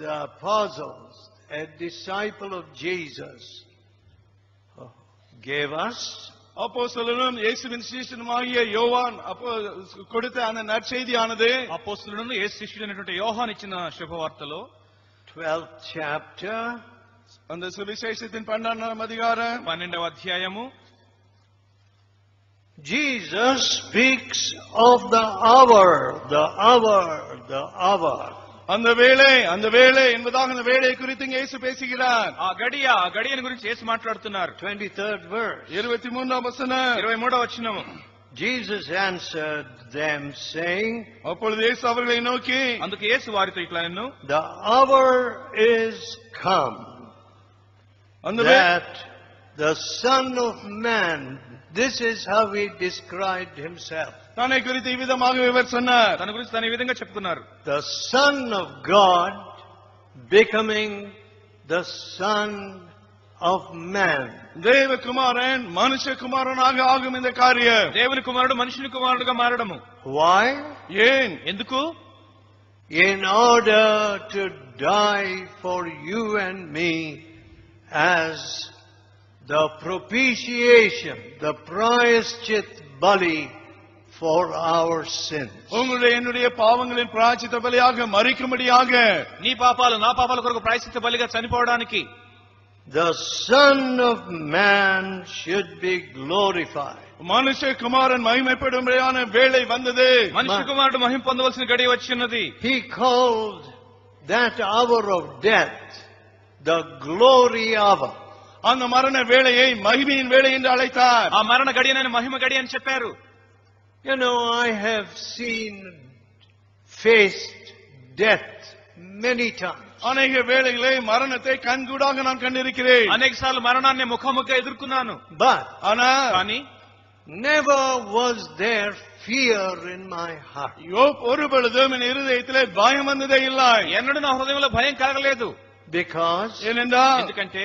the apostle, a disciple of Jesus, uh, gave us, அப்போ சொல்லணும் இயேசுவின் சீசனுமாகிய யோவான் அப்போ கொடுத்த அந்த நற்செய்தியானது అపోస్తులను ఏ శిష్యుడైనటువంటి యోహాన్ ఇచ్చిన శుభవార్తలో 12th chapter, அந்த சுவிசேஷத்தின் பன்னெண்டாம் அதிகாரம் పన్నెండవ అధ్యాయము Jesus speaks of the hour, the hour, the hour. அந்த வேலை அந்த வேலை என்பதாக அந்த வேலையை குறித்து இங்கே இயேசு பேசுகிறார் ఆ గడియ ఆ గడియని గురించి ఏసు మాట్లాడుతున్నారు 23rd verse. இருபத்தி மூன்றாம் வசனம் ఇరవై మూడవ వచ్చినము Jesus answered them, saying, அப்பொழுது இயேசு அவர்களை நோக்கி అందుకు ఏసు వారితో ఇట్లా నిన్ను The hour is come அந்த வே- that the Son of Man, this is how he described himself. తన గురించి ఈ విధంగా వివరిస్తున్నారు తన గురించి తన ఈ విధంగా చెప్తున్నారు the son of God becoming the son of man దేవ కుమారన్ మనుష్య కుమారునాగా ఆగం ఇంద కార్యం దేవుని కుమారుడు మనుషుని కుమారుడుగా మారడము why and in order to die for you and me as the propitiation, the priestchit Bali for our sins. உங்களுடைய என்னுடைய பாவங்களின் பிராச்சித்த பலியாக மறிக்கும்படியாக నీ పాపాలు నా పాపాల కొరకు ప్రాయశ్చిత్త బలిగా చనిపోవడానికి The Son of Man should be glorified. மனுஷகுமாரன் மகிமைப்படும்படியான வேலை வந்தது మనిషి కుమారుడు మహిం పొందవలసిన గడియ వచ్చిన్నది He called that hour of death the glory hour. அந்த மரண வேலையை மகிமையின் வேலை என்று அழைத்தார் ఆ మరణ గడియ నేను మహిమ గడి అని చెప్పారు You know, I have seen, faced death many times. அநேக வேளைகளை மரணத்தை கண்கூடாக நான் கண்டிருக்கிறேன் అనేక సార్లు మరణాన్ని ముఖాముఖి ఎదుర్కొన్నాను But ஆனா కానీ never was there fear in my heart. யோப் ஒரு பொழுதும் என் இருதயத்திலே பயம் வந்ததே இல்லை ఎన్నడూ నా హృదయంలో భయం కలగలేదు Because ஏனென்றால் ఎందుకంటే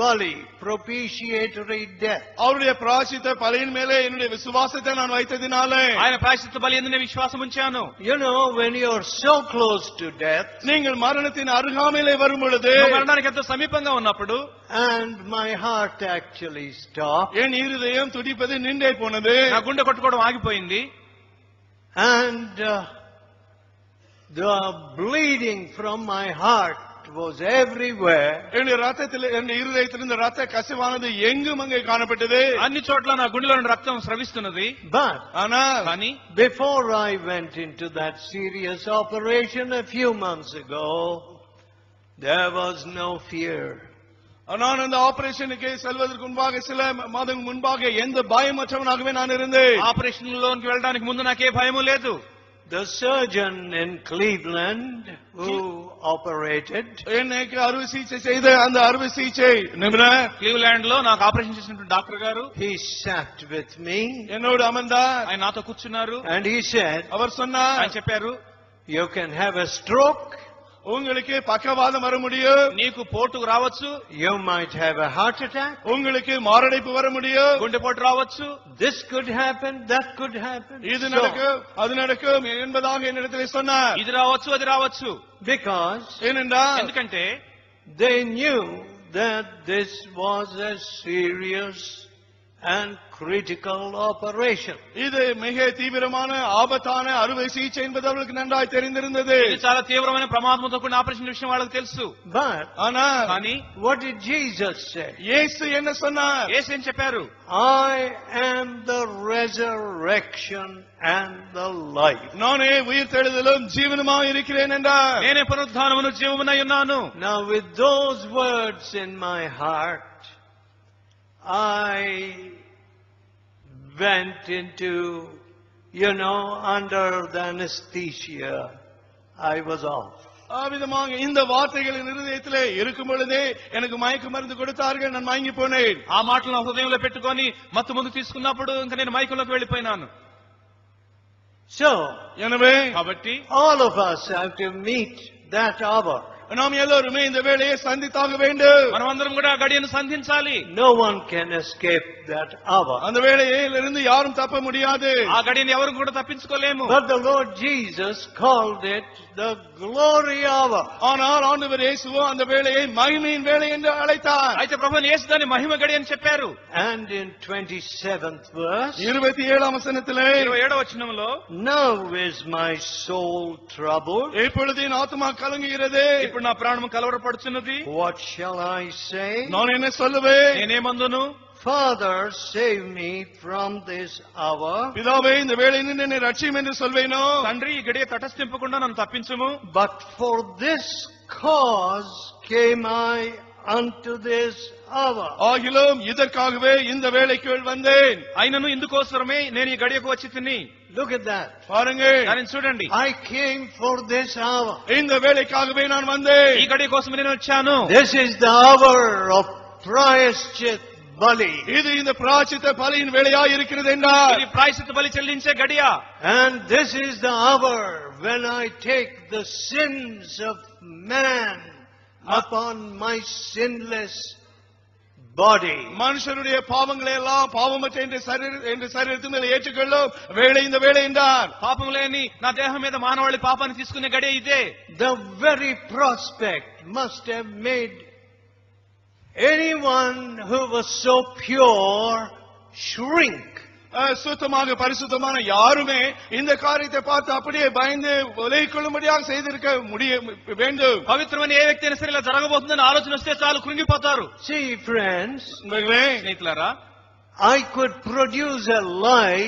bali, propitiatory death. அவருடைய பிராசித்த பலியின் மேலே என்னுடைய விசுவாசத்தை நான் வைத்ததினாலே ఆయన ప్రాయశ్చిత్త బలి ఎందుకు నేను విశ్వాసం ఉంచాను You know, when you're so close to death, நீங்கள் மரணத்தின் அருகாமையிலே வரும் பொழுது నువ్వు మరణానికి ఎంతో సమీపంగా ఉన్నప్పుడు and my heart actually stopped, என் இருதயம் துடிப்பது நின்றே போனது నా గుండె కొట్టుకోవడం ఆగిపోయింది and uh, the bleeding from my heart was everywhere. என்னுடைய ரத்தத்தில் என்னுடைய இருதயத்திலிருந்து ரத்த கசிவானது எங்கும் அங்கே காணப்பட்டது అన్ని చోట్ల నా గుండెలో నుండి రక్తం స్రవిస్తున్నది But ஆனா కానీ before I went into that serious operation a few months ago, there was no fear. நான் அந்த ஆபரேஷனுக்கு செல்வதற்கு முன்பாக சில மாதங்கள் முன்பாக எந்த பயமற்றவனாகவே நான் இருந்தேன் ఆపరేషన్ లోనికి వెళ్ళడానికి ముందు నాకే భయము లేదు The surgeon in Cleveland who operated, எனக்கு அறுவை சிகிச்சை செய்த அந்த அறுவை சிகிச்சை நிபுணர் క్లీవ్లాండ్ లో నాకు ఆపరేషన్ చేసినటువంటి డాక్టర్ గారు he sat with me என்னோடு அமர்ந்தார் ఆయన నాతో కూర్చున్నారు and he said, அவர் சொன்னார் ఆయన చెప్పారు you can have a stroke, உங்களுக்கு பக்கவாதம் வர முடியும் నీకు పోటు రావచ్చు you might have a heart attack, உங்களுக்கு மாரடைப்பு வர முடியும் గుండెపోటు రావచ్చు this could happen, that could happen. இது So, நடக்கும் அது நடக்கும் என்பதாக என்னிடத்தில் சொன்னார் ఇది రావచ్చు అది రావచ్చు because ஏனென்றால் ఎందుకంటే they knew that this was a serious and critical operation. இது மிக தீவிரமான ஆபத்தான அறுவை சிகிச்சை என்பது அவர்களுக்கு நன்றாய் தெரிந்திருந்தது ఇది చాలా తీవ్రమైన ప్రమాదంతో కూడిన ఆపరేషన్ విషయం వాళ్ళకి తెలుసు But ஆனா కానీ what did Jesus say? இயேசு என்ன சொன்னார் ఏసు ఏం చెప్పారు I am the resurrection and the life. நானே உயிர் தெழுதலும் ஜீவனுமாக இருக்கிறேன் என்றார் నేనే పునరుద్ధానమును జీవమునై ఉన్నాను Now with those words in my heart, I went into, you know, under the anesthesia, I was off. ஆவிதமாக இந்த வார்த்தைகளின் இருதயத்திலே இருக்கும் பொழுதே எனக்கு மயக்க மருந்து கொடுத்தார்கள் நான் மயங்கி போனேன் ఆ మాటలు నా హృదయంలో పెట్టుకొని మత్తు ముందు తీసుకున్నప్పుడు ఇంకా నేను మైకంలోకి వెళ్ళిపోయినాను So, எனவே కాబట్టి all of us have to meet that hour. நாம் எல்லோருமே இந்த வேலையை சந்தித்தாக வேண்டும் మనమందరం కూడా ఆ గడియను సంధించాలి No one can escape that hour. அந்த வேலையிலிருந்து யாரும் தப்ப முடியாது ఆ గడియను ఎవరు కూడా తప్పించుకోలేము But the Lord Jesus called it the glory hour. ஆனால் ஆண்டவர் இயேசுவோ அந்த வேலையை மகிமையின் வேலை என்று அழைத்தார் అయితే ప్రభు యేసు దాన్ని మహిమ గడి అని చెప్పారు And in 27th verse, இருபத்தி ஏழாம் வசனத்திலே ఇరవై ఏడవ వచనంలో Now is my soul troubled. இப்பொழுது என் ஆத்மா கலங்குகிறது ఇప్పుడు నా ప్రాణం కలవరపడుచున్నది What shall I say? நான் என்ன சொல்லுவேன் నేనేమందును Father, save me from this hour. பிதாவே இந்த வேலையை என்னை ரட்சியும் என்று சொல்வேனோ తండ్రి ఈ గడియ తటస్థింపకుండా నన్ను తప్పించుము But for this cause came I unto this hour. ஆகிலும் இதற்காகவே இந்த வேலைக்கு வந்தேன் అయినను ఇందుకోసరమే నేను ఈ గడియకు వచ్చి తిని Look at that. பாருங்க దానిని చూడండి I came for this hour. இந்த வேலைக்காகவே நான் வந்தேன் ఈ గడియ కోసం నేను వచ్చాను This is the hour of Prayashchit Bali. இது இந்த பிராச்சித்த பலியின் வேலையா இருக்கிறது என்றார் ఇది ప్రాయశ్చిత్త బలి చెల్లించే గడియ And this is the hour when I take the sins of man upon my sinless body. மனுஷனுடைய பாவங்களை எல்லாம் பாவமற்ற என்று சரீர- என்று சரீரத்தின் மேல ஏற்றுக்கொள்ளும் வேலை இந்த வேலை என்றார் పాపం లేని నా దేహం మీద మానవాళి పాపాన్ని తీసుకునే గడియ ఇదే The very prospect must have made anyone who was so pure shrink. அஹ், சுத்தமாக பரிசுத்தமான யாருமே இந்த காரியத்தை பார்த்து அப்படியே பயந்து விலகிக் கொள்ளும்படியாக செய்திருக்க முடிய வேண்டும் పవిత్రమైన ఏ వ్యక్తి అయినా సరే ఇలా జరగబోతుందని ఆలోచన వస్తే చాలు కృంగిపోతారు See, friends, நண்பர்களே, స్నేహితులారా I could produce a lie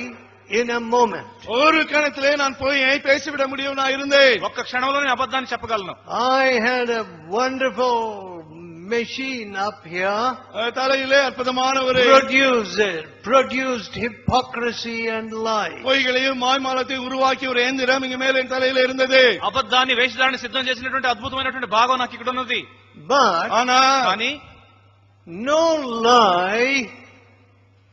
in a moment. ஒரு கணத்திலே நான் போய் பேசிவிட முடியும் நான் இருந்தேன் ఒక్క క్షణంలో నేను అబద్ధాన్ని చెప్పగలను I had a wonderful machine up here, அஹ், தலையிலே அற்புதமான ஒரு produced, produced hypocrisy and lie. பொய்களையும் மாய்மாலத்தையும் உருவாக்கி ஒரு எந்திரம் இங்க மேல என் தலையில இருந்தது అబద్ధాన్ని వేషధాన్ని సిద్ధం చేసినటువంటి అద్భుతమైనటువంటి భాగం నాకు ఇక్కడ ఉన్నది But ஆனா కానీ no lie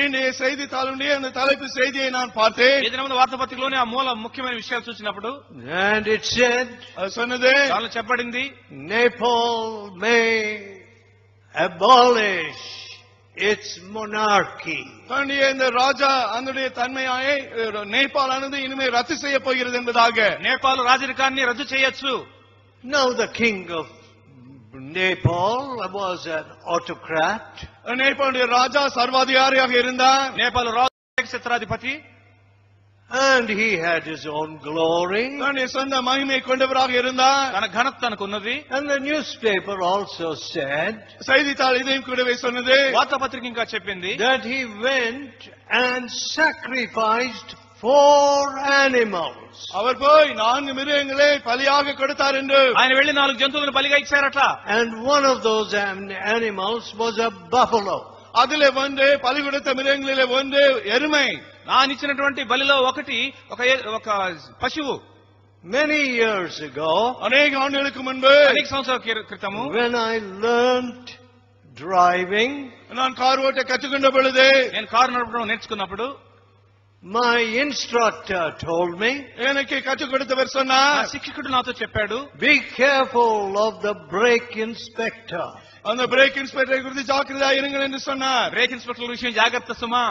இன்றைய செய்தித்தாளுடைய அந்த தலைப்பு செய்தியை நான் பார்த்தேன் ఈ దినమున వార్తాపత్రికలోని ఆ మూల ముఖ్యమైన విషయాలు చూసినప్పుడు And it said, அது சொன்னது చాలా చెప్పబడింది Nepal may abolish its monarchy. தன்னுடைய இந்த ராஜா அதனுடைய தன்மையாயை நேபாளானது இனிமே ரத்து செய்ய போகிறது என்பதாக నేపాల్ రాజరికాన్ని రద్దు చేయొచ్చు Now the king of Nepal was an autocrat. நேபாளுடைய ராஜா சர்வாதிகாரியாக இருந்தார் నేపాల్ రాజు చిత్రాధిపతి And he had his own glory. தன்னுடைய சொந்த மகிமை கொண்டவராக இருந்தார் తన ఘనత తనకున్నది And the newspaper also said செய்தித்தாள் இதையும் கூடவே சொன்னது వార్తాపత్రిక ఇంకా చెప్పింది that he went and sacrificed four animals. அவர் போய் நான்கு மிருகங்களை பலியாக கொடுத்தார் என்று ఆయన వెళ్లి నాలుగు జంతువులను బలిగా ఇచ్చారట And one of those an- animals was a buffalo. அதிலே ஒன்று பலி கொடுத்த மிருகங்களிலே ஒன்று எருமை ఆయన ఇచ్చినటువంటి బలిలో ఒకటి ఒక ఏ- ఒక పశువు Many years ago, அநேக ஆண்டுகளுக்கு முன்பு అనేక సంవత్సరాల క్రి- క్రితము when I learned driving, நான் கார் ஓட்ட கற்றுக்கொண்ட பொழுது నేను కారు నడపడం నేర్చుకున్నప్పుడు my instructor told me, எனக்கு கற்றுக் கொடுத்தவர் నా சொன்னார் శిక్షకుడు నాతో చెప్పాడు be careful of the brake inspector. அந்த பிரேக் இன்ஸ்பெக்டரை குறித்து ஜாக்கிரதா இருங்கள் என்று சொன்னார் బ్రేక్ ఇన్స్పెక్టర్ విషయం జాగ్రత్త సుమా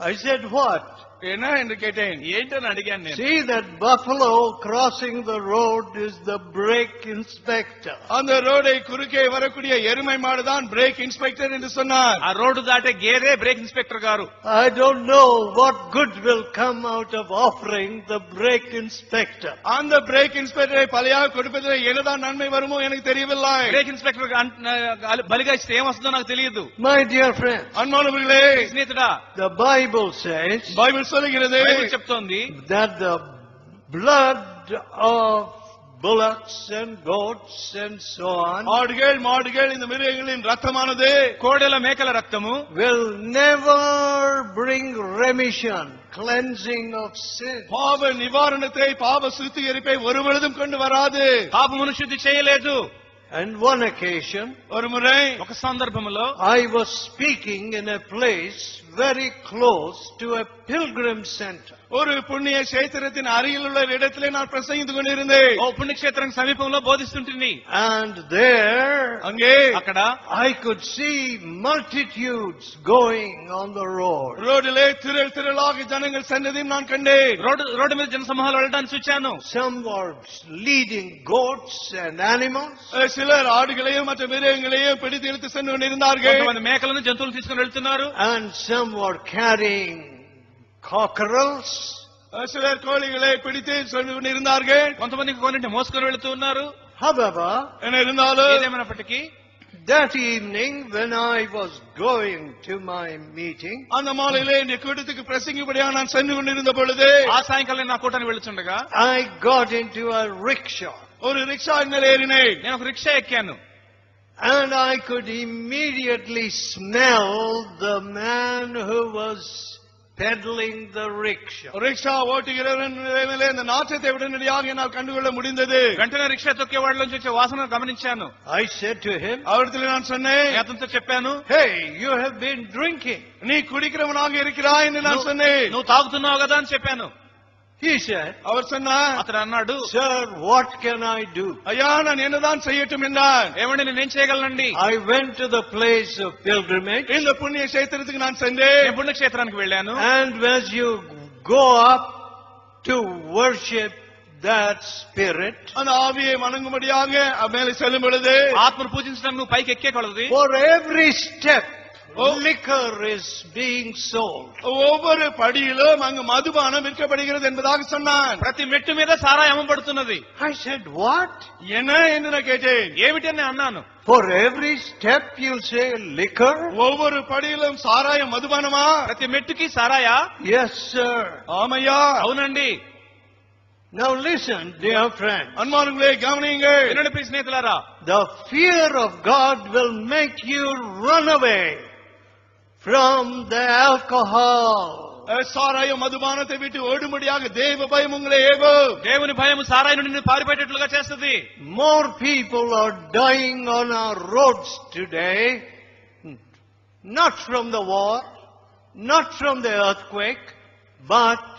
I said, what? என்ன என்று கேட்டேன் ఏంటని అడిగాను నేను See that buffalo crossing the road is the brake inspector. அந்த ரோடை குறுக்கே வரக்கூடிய எருமை மாடுதான் பிரேக் இன்ஸ்பெக்டர் என்று சொன்னார் ఆ రోడ్డు దాటే గేదే బ్రేక్ ఇన్స్పెక్టర్ గారు I don't know what good will come out of offering the brake inspector. அந்த பிரேக் இன்ஸ்பெக்டரை பலியாக கொடுப்பதில் என்னதான் நன்மை வருமோ எனக்கு தெரியவில்லை బ్రేక్ ఇన్స్పెక్టర్ బలిగా ఇస్తే ఏమొస్తుందో నాకు తెలియదు My dear friends, அன்பானவர்களே స్నేహితుడా the Bible says பைபிள் சொல்லுகிறது బైబిల్ చెప్తోంది that the blood of bullocks and goats and so on ஆடுகள் மாடுகள் இந்த மிருகங்களின் ரத்தமானது కోడెల మేకల రక్తము will never bring remission, cleansing of sin. பாவ நிவாரணத்தை பாவ சுத்திகரிப்பை ஒருபொழுதும் கொண்டு வராது పాపమును శుద్ధి చేయలేదు And one occasion, ஒரு முறை ఒక సందర్భంలో I was speaking in a place very close to a pilgrim center. ஒரு புண்ணிய கஷேத்திரத்தின் அருகில் உள்ள ஒரு இடத்திலே நான் பிரசங்கித்துக் கொண்டிருந்தேன் ఓ పుణ్యక్షేత్రం సమీపంలో బోధిస్తుంటుంది And there, அங்கே అక్కడ I could see multitudes going on the road. ரோடிலே திரள் திரளாக ஜனங்கள் சென்றதையும் நான் கண்டேன் రోడ్డు రోడ్డు మీద జనసమూహాలు వెళ్ళడానికి చూచాను Some were leading goats and animals. அஹ் சிலர் ஆடுகளையும் மற்ற மிருகங்களையும் பிடித்து இழுத்து சென்று கொண்டிருந்தார்கள் కొంతమంది మేకలను జంతువులు తీసుకుని వెళ్తున్నారు And some were carrying cockerels. அஹ் சிலர் கோழிகளை பிடித்து சென்று கொண்டிருந்தார்கள் కొంతమంది కొన్నింటి మోసుకొని వెళుతూ ఉన్నారు However, என்ன இருந்தாலும் ఏదేమైనప్పటికీ that evening when I was going to my meeting, அந்த மாலையிலே இந்த கூட்டத்துக்கு பிரசங்கிப்படியாக நான் சென்று கொண்டிருந்த பொழுது ఆ సాయంకాలం నా కూటానికి వెళ్తుండగా I got into a rickshaw. ஒரு ரிக்ஷா மேல் ஏறினேன் నేను ఒక రిక్షా ఎక్కాను And I could immediately smell the man who was peddling the rickshaw. Rickshaw ஓட்டுகிறவன் மேலே இந்த நாற்றத்தை உடனடியாக என்னால் கண்டுகொள்ள முடிந்தது వెంటనే రిక్షా తొక్కే వాళ్ళలోంచి వచ్చే వాసన గమనించాను I said to him, அவரிடத்தில் நான் சொன்னேன் నేను అతనితో చెప్పాను Hey, you have been drinking. நீ குடிக்கிறவனாக இருக்கிறாய் என்று நான் சொன்னேன் నువ్వు తాగుతున్నావు కదా అని చెప్పాను He said, அவர் சொன்னார் అతడు అన్నాడు Sir, what can I do? ஐயா நான் என்னதான் செய்யட்டும் என்றார் ఏమండి నేనేం చేయగలనండి I went to the place of pilgrimage, இந்த புண்ணிய கஷேத்திரத்துக்கு நான் சென்றேன் నేను పుణ్యక్షేత్రానికి వెళ్ళాను and as you go up to worship that spirit, அந்த ஆவியை வணங்கும்படியாக மேலே செல்லும் பொழுது ఆత్మను పూజించడానికి నువ్వు పైకి ఎక్కే కొలది for every step, Oh. liquor is being sold. ஒவ்வொரு படியிலும் அங்கு மதுபானம் விற்கப்படுகிறது என்பதாக சொன்னான் ప్రతి మెట్టు మీద సారాయి అమ్మబడుతున్నది I said, What? என்ன என்று நான் கேட்டேன் ఏమిటని నేను అన్నాను For every step you say liquor? ஒவ்வொரு படியிலும் சாராயம் மதுபானமா ప్రతి మెట్టుకి సారాయా Yes, sir. ஆமையா అవునండి Now listen, dear friend. அன்பானுங்களே கவனியுங்கள் వినండి ప్రియ స్నేహితులారా The fear of God will make you run away from the alcohol. సారాయి మధుమానత వీటి ఓడిముడియాగ దేవ భయం ఉంగలే ఏగో దేవుని భయం సారాయి నుండి పారిపోయేటట్లుగా చేస్తుంది more people are dying on our roads today not from the war not from the earthquake but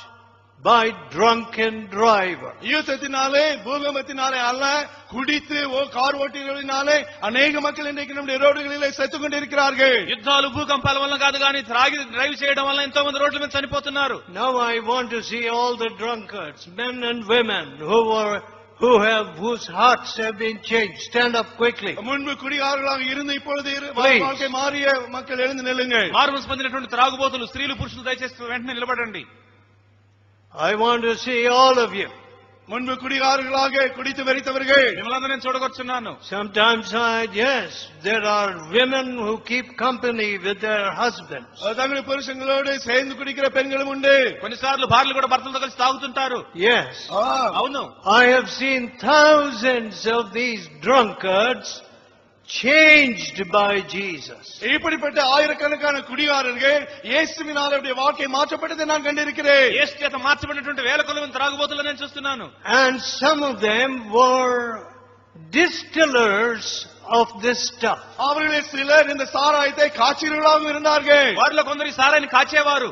by drunken driver. யுத்தத்தினாலே பூகம்பத்தினாலே அல்ல குடித்து ஓ கார் ஓட்டிகளினாலே அநேக மக்கள் இன்றைக்கு நம்முடைய ரோடுகளிலே செத்துக் கொண்டிருக்கிறார்கள் యుద్ధాలు భూకంపాల వల్ల కాదు కానీ త్రాగి డ్రైవ్ చేయడం వల్ల ఎంతో మంది రోడ్ల మీద చనిపోతున్నారు Now I want to see all the drunkards, men and women who were, who have, whose hearts have been changed. Stand up quickly. முன்பு குடிகாரர்களாக இருந்து இப்பொழுது இரு- Please. வாழ்க்கை மாறிய மக்கள் எழுந்து நில்லுங்கள் మారుమనసు పొందినటువంటి త్రాగుబోతులు స్త్రీలు పురుషులు దయచేసి వెంటనే నిలబడండి I want to see all of you. முன்பு குடிகாரர்களாக குடித்து வெறித்தவர்கள் మిమ్మల్ని నేను చూడగొచ్చున్నాను Sometimes I, yes, there are women who keep company with their husbands. தங்கள் புருஷங்களோடு சேர்ந்து குடிக்கிற பெண்களும் உண்டு కొన్నిసార్లు భార్యలు కూడా భర్తలతో కలిసి తాగుతుంటారు Yes. ஆ, అవును I have seen thousands of these drunkards changed by Jesus. இப்படிப்பட்ட ஆயிரக்கணக்கான குடிகாரர்கள் இயேசுவினால் அவருடைய வாழ்க்கை மாற்றப்பட்டதை நான் கண்டிருக்கிறேன் యేసు చేత మార్చబడినటువంటి వేల కొలవి త్రాగుబోతులు నేను చూస్తున్నాను And some of them were distillers of this stuff. அவர்களில் சிலர் இந்த சாராயத்தை காய்ச்சல்களாகவும் இருந்தார்கள் వారిలో కొందరు ఈ సారాయిని కాచేవారు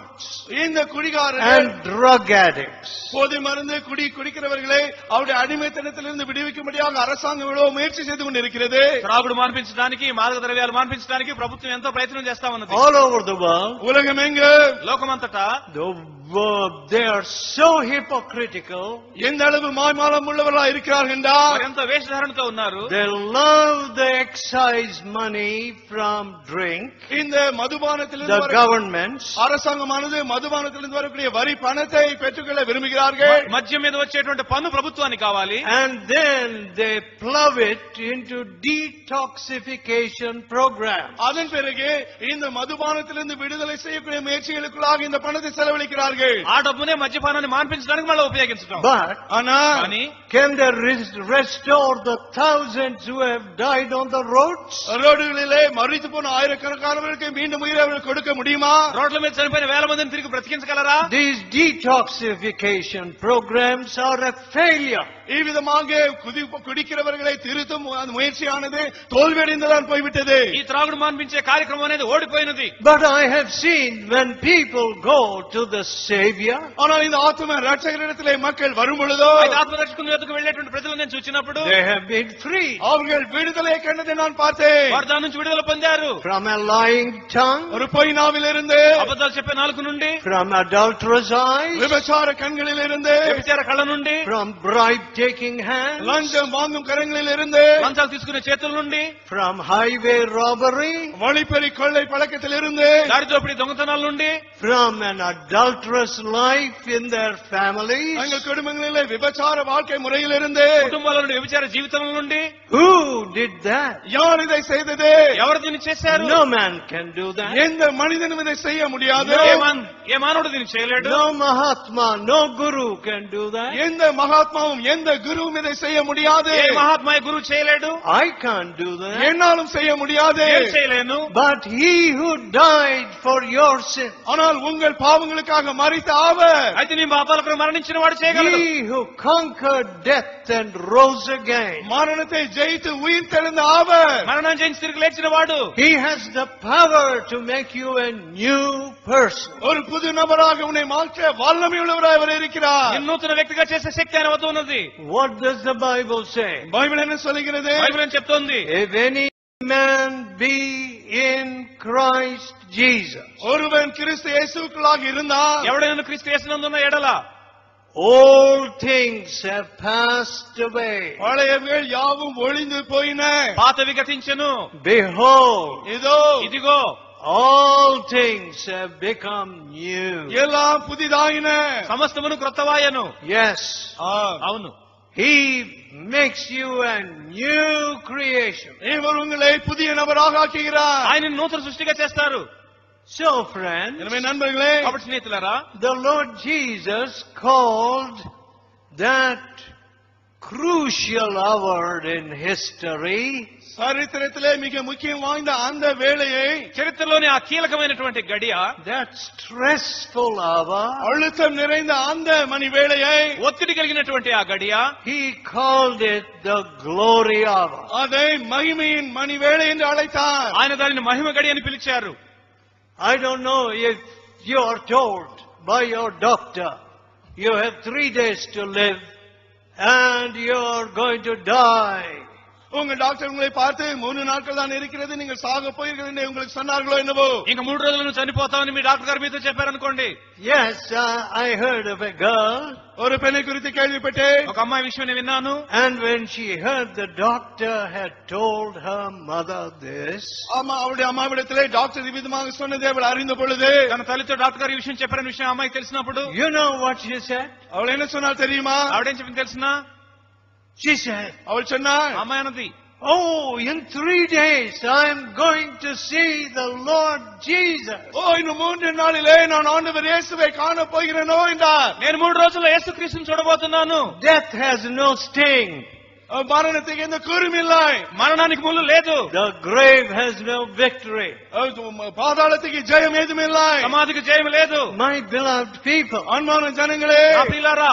இந்த குடிகாரர்கள் and drug addicts. போதை மருந்து குடி குடிக்கிறவர்களை அவருடைய அடிமைத்தனத்திலிருந்து விடுவிக்கும்படியாக அரசாங்கம் இவ்வளவு முயற்சி செய்து கொண்டிருக்கிறது త్రాగుడు మాన్పించడానికి మాదక ద్రవ్యాలు మాన్పించడానికి ప్రభుత్వం ఎంతో ప్రయత్నం చేస్తా ఉన్నది All over the world, உலகம் எங்கு లోకమంతటా the, wo- they are so hypocritical. எந்த அளவு மாய்மாலம் உள்ளவர்களா இருக்கிறார்கள் என்றால் వారు ఎంతో వేషధారణతో ఉన్నారు They love the excise money from drink. இந்த மதுபானத்திலிருந்து The வர- governments அரசாங்கமானது மதுபானத்திலிருந்து வரக்கூடிய வரி பணத்தை பெற்றுக்கொள்ள விரும்புகிறார்கள் మద్యం మీద వచ్చేటువంటి పన్ను ప్రభుత్వానికి కావాలి and then they plow it into detoxification programs. அதன் பிறகு இந்த மதுபானத்திலிருந்து விடுதலை செய்யக்கூடிய முயற்சிகளுக்குள்ளாக இந்த பணத்தை செலவழிக்கிறார்கள் ఆ డబ్బునే మద్యపానాన్ని మాన్పించడానికి మళ్ళీ ఉపయోగించడం But ஆனா కానీ can they res- restore the thousands who have died on the roads? ரோடுகளிலே மறித்து போன ஆயிரக்கணக்கானவர்களுக்கு மீண்டும் உயிரை அவர்கள் கொடுக்க முடியுமா రోడ్ల మీద చనిపోయిన వేల మందిని తిరిగి బ్రతికించగలరా These detoxification programs are a failure. இவ்விதமாக குதி குடிக்கிறவர்களை திருத்தும் அந்த முயற்சியானது தோல்வியடைந்துதான் போய்விட்டது ఈ త్రాగుడు మాన్పించే కార్యక్రమం అనేది ఓడిపోయినది But I have seen when people go to the Savior, ஆனால் இந்த ஆத்ம ரட்சகரிடத்திலே மக்கள் வரும் பொழுதோ అయితే ఆత్మరక్షకుని ఎదుకు వెళ్ళేటువంటి ప్రజలు నేను చూసినప్పుడు they have been freed அவர்கள் விடுதலை கண்டதை நான் பார்த்தேன் వారు దాని నుంచి విడుదల పొందారు from a lying tongue, ஒரு பொய் நாவிலிருந்து అబద్ధాలు చెప్పే నాలుగు నుండి from adulterous eyes, விபச்சார கண்களில் இருந்து వ్యభిచార కళ్ళ నుండి from bribe-taking hands, லஞ்சம் வாங்கும் கரங்களில் இருந்து లంచాలు తీసుకునే చేతుల నుండి from highway robbery, வழிப்பறி கொள்ளை பழக்கத்தில் இருந்து దారి దోపిడీ దొంగతనాల నుండి from an adulterous life in their families. எங்கள் குடும்பங்களிலே விபச்சார வாழ்க்கை முறையில் இருந்து కుటుంబాల నుండి వ్యభిచార జీవితం నుండి Who did that? யார் இதை செய்தது ఎవరు దీన్ని చేశారు No man can do that. எந்த மனிதனும் இதை செய்ய முடியாது ఏ మాన్- ఏ మానవుడు దీన్ని చేయలేడు No Mahatma, no Guru can do that. எந்த மகாத்மாவும் எந்த குருவும் இதை செய்ய முடியாது ఏ మహాత్మాయ గురువు చేయలేడు I can't do that. என்னாலும் செய்ய முடியாது నేను చేయలేను But he who died for your sin, ஆனால் உங்கள் பாவங்களுக்காக மறித்த அவர் అయితే నీ పాపాలకు మరణించిన వాడు చేయగలడు he who conquered death and rose again, மரணத்தை ஜெயித்து உயிர் தெழுந்த அவர் మరణం జయించి తిరిగి లేచిన వాడు he has the power to make you a new person. ஒரு புது நபராக உன்னை மாற்ற வல்லமை உள்ளவராய் அவர் இருக்கிறார் నిన్ను నూతన వ్యక్తిగా చేసే శక్తి ఆయన వద్ద ఉన్నది What does the Bible say? Bible என்ன சொல்லுகிறது బైబిల్ ఏం చెప్తోంది If any man be in Christ Jesus, ஒருவன் கிறிஸ்து இயேசுக்குள்ளாக இருந்தால் ఎవడైనా క్రీస్తు చేసినందున్న ఎడల all things have passed away. பழையவைகள் யாவும் ஒளிந்து போயின పాతవి గతించెను Behold, இதோ ఇదిగో all things have become new. எல்லாம் புதிதாயின సమస్తమును క్రొత్తవాయను Yes, అవును He makes you a new creation. இவர் உங்களை புதிய நபராக ஆக்குகிறார் ఆయన నూతన సృష్టిగా చేస్తారు So, friends, எனவே நண்பர்களே కాబట్టి స్నేహితులారా the Lord Jesus called that crucial hour in history. చరిత్రలో మీకు ముఖ్యం వాయింద అంద వేళయే చరిత్రలోని ఆ కీలకమైనటువంటి గడియ దట్ స్ట్రెస్ఫుల్ అవర్ అళుతం నిరైన అంద మని వేళయే ఒత్తిడి కలిగినటువంటి ఆ గడియ he called it the glory hour అదే మహిమయిన్ మని వేళ ఎందు అழைతారు ఆయన దానిని మహిమ గడి అని పిలిచారు I don't know if you are told by your doctor you have three days to live and you are going to die. உங்க டாக்டர் உங்களை பார்த்து மூணு நாட்கள் தான் இருக்கிறது நீங்கள் சாக போயிருக்கிறது என்று உங்களுக்கு சொன்னார்களோ என்னவோ ఇంకా మూడు రోజులు నువ్వు చనిపోతావని మీ డాక్టర్ గారు మీతో చెప్పారనుకోండి Yes, uh, I heard of a girl ஒரு பெண்ணை குறித்து கேள்விப்பட்டேன் ఒక అమ్మాయి విషయం నేను విన్నాను and when she heard the doctor had told her mother this, ஆமா அவருடைய அம்மாவிடத்திலே டாக்டர் விதமாக சொன்னதை அவள் அறிந்த பொழுது తన తల్లితో డాక్టర్ గారు ఈ విషయం చెప్పారని విషయం ఆ అమ్మాయికి తెలిసినప్పుడు you know what she said? அவள் என்ன சொன்னால் தெரியுமா ఆవిడేం చెప్పింది తెలిసినా She said, அவள் சொன்னாள் ఆ అమ్మాయి అన్నది Oh, in three days I'm going to see the Lord Jesus. ஓ இன்னும் மூன்று நாளிலே நான் ஆண்டவர் இயேசுவை காண போகிறேனோ என்றார் నేను మూడు రోజుల్లో యేసుక్రీస్తుని చూడబోతున్నాను Death has no sting. அஹ், மரணத்துக்கு எந்த கூறும் இல்லை మరణానికి ముళ్ళు లేదు The grave has no victory. அஹ், பாதாளத்துக்கு ஜெயம் ஏதும் இல்லை సమాధికి జయం లేదు My beloved people. அன்பான ஜனங்களே నా ప్రియులారా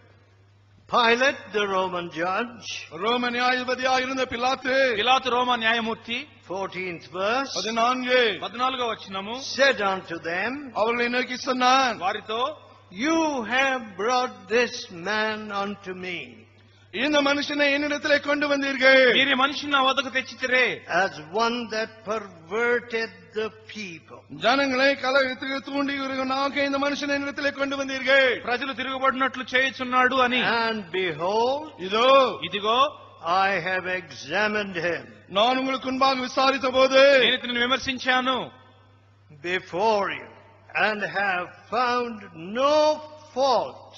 Pilate, the Roman judge, ரோம நியாயாதிபதியா இருந்த பிலாத்து పిలాతు రోమా న్యాయమూర్తి 14th verse, பதினான்கு పద్నాలుగో వచ్చినము said unto them, அவர்களை நோக்கி சொன்னான் వారితో You have brought this man unto me இந்த மனுஷனை என்னிடத்திலே கொண்டு வந்தீர்கள் మీరు ఈ మనిషిని నా వద్దకు తెచ్చితిరే as one that perverted the people. ஜனங்களை கலகத்துக்கு தூண்டி நாக்க இந்த மனுஷனை என்னிடத்திலே கொண்டு வந்தீர்கள் ప్రజలు తిరుగుబడినట్లు చేయుచున్నాడు అని And behold, இதோ ఇదిగో I have examined him நான் உங்களுக்கு முன்பாக விசாரித்த போது నేను ఇతనిని విమర్శించాను before you and have found no fault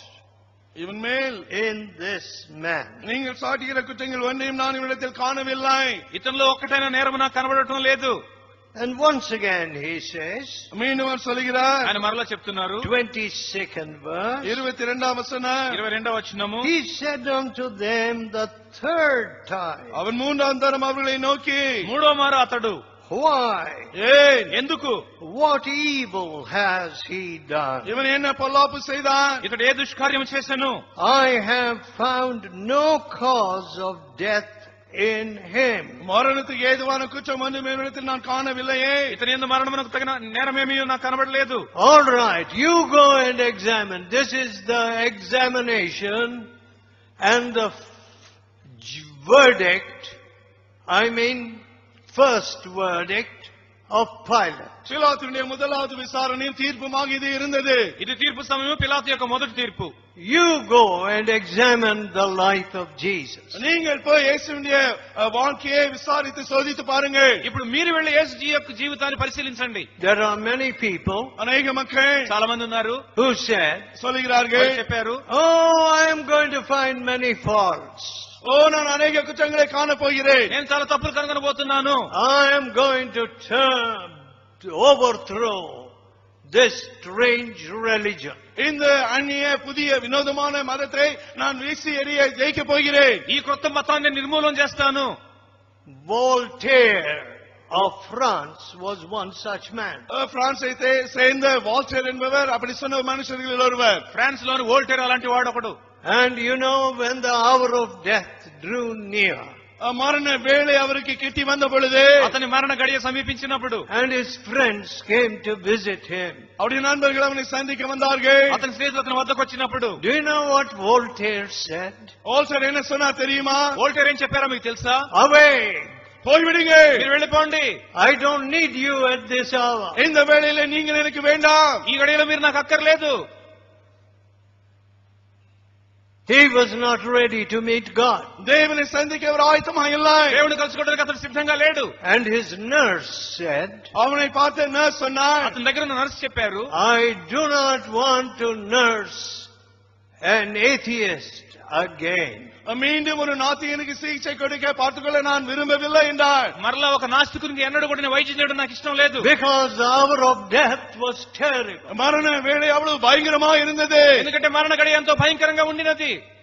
இவன் மேல் in this man. நீங்கள் சாட்டுகிற குற்றங்கள் ஒன்றையும் நான் இவனிடத்தில் காணவில்லை ఇతనిలో ఒక్కటైన నేరము నాకు కనబడటం లేదు And once again he says, மீண்டும் அவர் சொல்கிறார் ఆయన మరలా చెప్తున్నారు 22nd verse, இருபத்தி இரண்டாம் வசனம் ఇరవై రెండవ వచ్చినము he said unto them the third time, அவன் மூன்றாம் தரம் அவர்களை நோக்கி మూడో మారు అతడు Why? ஏன் ఎందుకు What evil has he done? இவன் என்ன பொல்லாப்பு செய்தான் ఇతడు ఏ దుష్కార్యం చేశాను I have found no cause of death in him. மரணத்துக்கு ஏதுவான குற்றம் ஒன்றும் என்னிடத்தில் நான் காணவில்லையே ఇతని ఎందు మరణమునకు తగిన నేరమేమీ నాకు కనబడలేదు All right, you go and examine. This is the examination and the f- j- verdict, I mean, first verdict of Pilate. பிலாத்துடைய முதலாவது விசாரணையும் தீர்ப்புமாக இது இருந்தது ఇది తీర్పు సమయం పిలాతు యొక్క మొదటి తీర్పు You go and examine the life of Jesus. நீங்கள் போய் இயேசுவினுடைய அஹ், வாழ்க்கையை விசாரித்து சோதித்து பாருங்கள் ఇప్పుడు మీరు వెళ్లి యేసు జీ యొక్క జీవితాన్ని పరిశీలించండి There are many people அநேக மக்கள் చాలా మంది ఉన్నారు who said, சொல்லுகிறார்கள் వాళ్ళు చెప్పారు Oh, I am going to find many faults. ஓ நான் அநேக குற்றங்களை காண போகிறேன் నేను చాలా తప్పులు కనుగొనబోతున్నాను I am going to turn, to overthrow this strange religion. இந்த அந்நிய புதிய வினோதமான மதத்தை நான் வீசி எறிய ஜெயிக்க போகிறேன் ఈ కొత్త మతాన్ని నిర్మూలన చేస్తాను Voltaire of France was one such man. அஹ், பிரான்சை தே- சேர்ந்த வால்டர் என்பவர் அப்படி சொன்ன மனுஷர்களில் ஒருவர் ఫ్రాన్స్ లోని వోల్టేర్ అలాంటి వాడు ఒకడు And you know, when the hour of death drew near, அஹ், மரண வேலை அவருக்கு கிட்டி வந்த பொழுது అతని మరణ గడియ సమీపించినప్పుడు and his friends came to visit him. அவருடைய நண்பர்கள் அவனை சந்திக்க வந்தார்கள் అతని స్నేహితులు అతని వద్దకు వచ్చినప్పుడు Do you know what Voltaire said? Voltaire என்ன சொன்னா தெரியுமா వోల్టేర్ ఏం చెప్పారో మీకు తెలుసా Away! போய்விடுங்க మీరు వెళ్ళిపోండి I don't need you at this hour. இந்த வேளையில நீங்கள் எனக்கு வேண்டாம் ఈ గడియలో మీరు నాకు అక్కర్లేదు He was not ready to meet God. And his nurse said, I do not want to nurse an atheist again. மீண்டும் ஒரு நாத்திகனுக்கு சிகிச்சை கொடுக்க பார்த்துக்கொள்ள நான் விரும்பவில்லை என்றார் మరలా ఒక నాస్తికునికి ఎన్నడూ కూడా నేను వైద్యం చేయడం నాకు ఇష్టం లేదు Because the hour of death was terrible. மரண வேலை அவ்வளவு பயங்கரமா இருந்தது ఎందుకంటే మరణ గడియ ఎంతో భయంకరంగా ఉండినది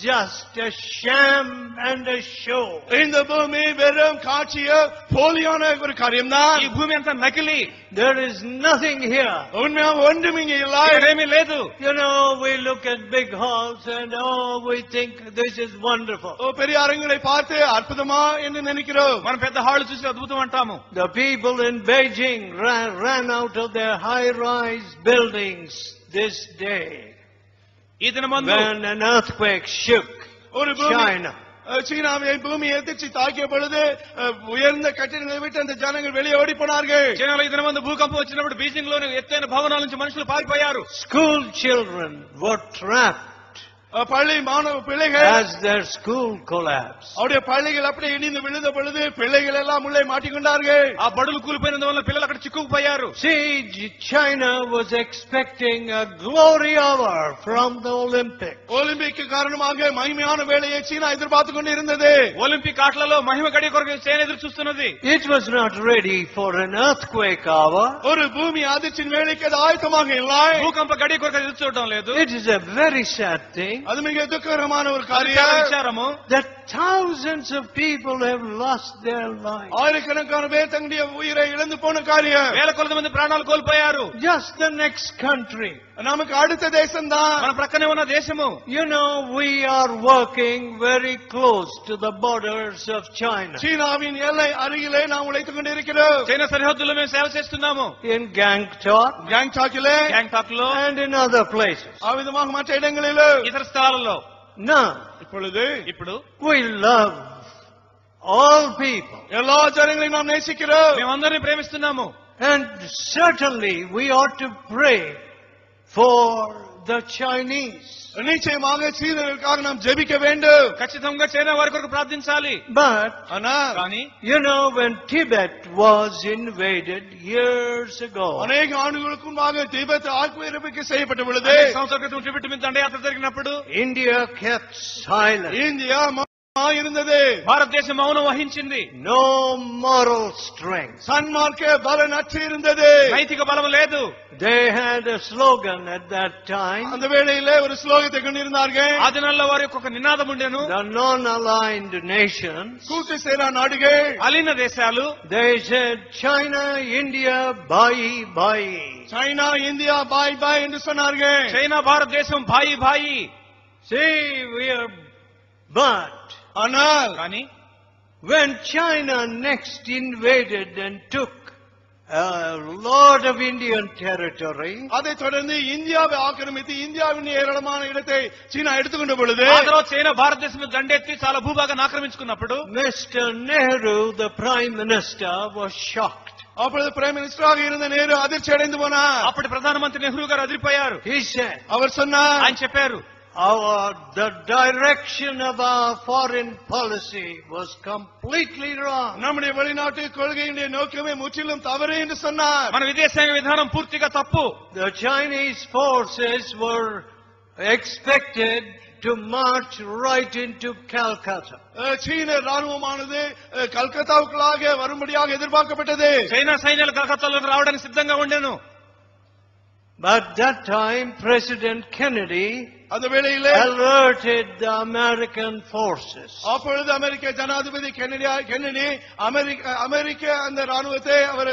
just a sham and a show. இந்த பூமி வெறும் காட்சியோ போலியான ஒரு காரியம்தான் ఈ భూమి అంతా నకిలీ There is nothing here. உண்மையாக ஒன்றும் இங்க இல்லை ఇక్కడేమీ లేదు You know, we look at big halls and oh, we think this is wonderful. ஓ, பெரிய அரங்களை பார்த்து அற்புதமா என்று நினைக்கிறோம் మనం పెద్ద హాళ్ళు చూసి అద్భుతం అంటాము The people in Beijing ran, ran out of their high-rise buildings this day ఈ దినమందు when an earthquake shook ஒரு பூமி China. அஹ், சீனாவை பூமி எதிர்ச்சி தாக்கிய பொழுது அஹ், உயர்ந்த கட்டிடங்களை விட்டு அந்த ஜனங்கள் வெளியே ஓடி போனார்கள் చైనాలో ఈ దినమందు భూకంపం వచ్చినప్పుడు బీజింగ్ లోని ఎత్తైన భవనాల నుంచి మనుషులు పారిపోయారు School children were trapped அஹ், பள்ளி மாணவ பிள்ளைகள் as their school collapsed. அவருடைய பள்ளிகள் அப்படியே இடிந்து விழுந்த பொழுது பிள்ளைகள் எல்லாம் உள்ளே மாட்டிக்கொண்டார்கள் ఆ బడులు కూలిపోయినందువల్ల పిల్లలు అక్కడ చిక్కుకుపోయారు See, China was expecting a glory hour from the Olympics. Olympic காரணமாக மகிமையான வேலையை சீனா எதிர்பார்த்து கொண்டு இருந்தது ఒలింపిక్ ఆటలలో మహిమ గడి కొరకు చైనా ఎదురు చూస్తున్నది It was not ready for an earthquake hour. ஒரு பூமி அதிர்ச்சியின் வேலைக்கு அது ஆயத்தமாக இல்லை భూకంప గడి కొరకు ఎదురు చూడడం లేదు It is a very sad thing அது மிக துக்ககரமான ஒரு అది చాలా காரியம் విచారము that thousands of people have lost their lives. ஆயிரக்கணக்கான பேர் தங்களுடைய உயிரை இழந்து போன காரியம் వేల కొలది మంది ప్రాణాలు కోల్పోయారు Just the next country. நமக்கு அடுத்த தேசம் தான் మన ప్రక్కనే ఉన్న దేశము You know, we are working very close to the borders of China. சீனாவின் எல்லை அருகிலே நாம் உழைத்துக் கொண்டிருக்கிறோம் చైనా సరిహద్దుల్లో మేము సేవ చేస్తున్నాము In Gangtok கேங்டாக்கிலே గ్యాంగ్టాక్ లో and in other places. அவ்விதமாக மற்ற இடங்களிலும் ఇతర స్థలాలలో Now, இப்பொழுது ఇప్పుడు we love all people. எல்லா ஜனங்களையும் நாம் நேசிக்கிறோம் మేమందరినీ ప్రేమిస్తున్నాము And certainly we ought to pray for the Chinese. நிச்சயமாக சீனர்களுக்காக நாம் ஜெபிக்க வேண்டும் ఖచ్చితంగా చైనా వారి కొరకు ప్రార్థించాలి But, ஆனா కానీ you know, when Tibet was invaded years ago, அநேக ஆண்டுகளுக்கு முன்பாக திபெத் ஆக்கிரமிப்பு செய்யப்பட்ட பொழுது అనేక సంవత్సరాల క్రితం టిబెట్ మీద దండయాత్ర జరిగినప్పుడు India kept silent. இந்தியா மௌனமா இருந்தது భారతదేశం మౌనం వహించింది No moral strength. சன்மார்க்க பலன் அற்று இருந்தது నైతిక బలం లేదు They had a slogan at that time. அந்த வேளையிலே ஒரு ஸ்லோகத்தை கொண்டிருந்தார்கள் ఆ దినాల్లో వారి యొక్క ఒక నినాదం ఉండేను The non-aligned nations, கூட்டு சேரா நாடுகள் అలీన దేశాలు they said, China, India, bye, bye. China India bye bye என்று சொன்னார்கள் చైనా భారతదేశం Bhai Bhai See, we are, but ஆனால் కానీ when China next invaded and took a lot of Indian territory, அதைத் தொடர்ந்து இந்தியாவை ஆக்கிரமித்து இந்தியாவின் ஏராளமான இடத்தை சீனா எடுத்துக்கொண்ட பொழுது ఆ తర్వాత చైనా భారతదేశం మీద దండెత్తి చాలా భూభాగాన్ని ఆక్రమించుకున్నప్పుడు Mr. Nehru, the Prime Minister, was shocked. அப்பொழுது பிரைம் மினிஸ்டராக இருந்த நேரு அதிர்ச்சி அடைந்து போனார் అప్పటి ప్రధానమంత్రి నెహ్రూ గారు అదిరిపోయారు He said, அவர் சொன்னார் ఆయన చెప్పారు our, the direction of our foreign policy was completely wrong. நம்முடைய வெளிநாட்டு கொள்கையினுடைய நோக்கமே முற்றிலும் தவறு என்று சொன்னார் మన విదేశాంగ విధానం పూర్తిగా తప్పు The Chinese forces were expected to march right into Calcutta. அஹ், சீன ராணுவமானது அஹ், கல்கத்தாவுக்குள்ளாக வரும்படியாக எதிர்பார்க்கப்பட்டது చైనా సైన్యాలు కలకత్తాలోకి రావడానికి సిద్ధంగా ఉండేను But that time, President Kennedy அந்த வேளையிலே alerted the American forces. அப்பொழுது அமெரிக்க ஜனாதிபதி கென்னடியா கென்னடி அமெரிக்க அமெரிக்க அந்த ராணுவத்தை அவர்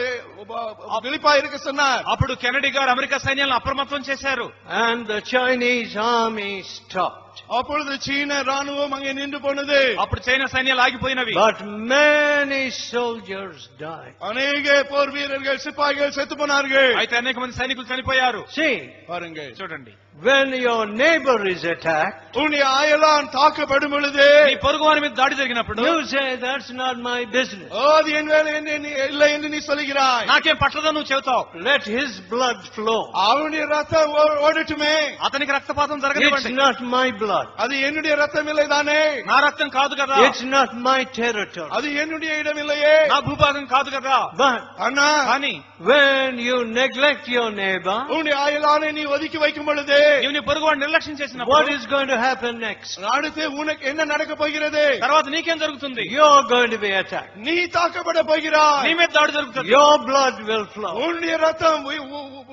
விழிப்பா இருக்க சொன்னார் అప్పుడు కెనడీ గారు అమెరికా సైన్యాలను అప్రమత్తం చేశారు And the Chinese army stopped. அப்பொழுது சீன ராணுவம் அங்கே நின்று போனது అప్పుడు చైనా సైన్యాలు ఆగిపోయినవి But many soldiers died. அநேக போர் வீரர்கள் சிப்பாய்கள் செத்து போனார்கள் అయితే అనేక మంది సైనికులు చనిపోయారు See, பாருங்க చూడండి when your neighbor is attacked, உன்னுடைய அயலான் தாக்கப்படும் பொழுது నీ పొరుగు వారి మీద దాడి జరిగినప్పుడు you say, that's not my business. "ஓ, அது என் வேலை என்று நீ- இல்லை என்று நீ சொல்கிறாய் నాకేం పట్టదో నువ్వు చెబుతావు Let his blood flow. அவனுடைய ரத்தம் ஓ- ஓடட்டுமே అతనికి రక్తపాతం It's జరగనివ్వండి not my blood. அது என்னுடைய ரத்தம் இல்லை தானே నా రక్తం కాదు కదా It's not my territory. அது என்னுடைய இடம் இல்லையே నా భూభాగం కాదు కదా But அண்ணா కానీ when you neglect your neighbor, உன்னுடைய அயலானை நீ ஒதுக்கி வைக்கும் பொழுது నీవు నీ పొరుగు వాడిని నిర్లక్ష్యం what చేసినప్పుడు is going to happen next? அடுத்து உனக்கு என்ன நடக்க போகிறது తర్వాత నీకేం జరుగుతుంది You're going to be attacked. நீ தாக்கப்பட போகிறாய் నీ మీద దాడి జరుగుతుంది Your blood will flow. உன்னுடைய ரத்தம் உ- உ- உ-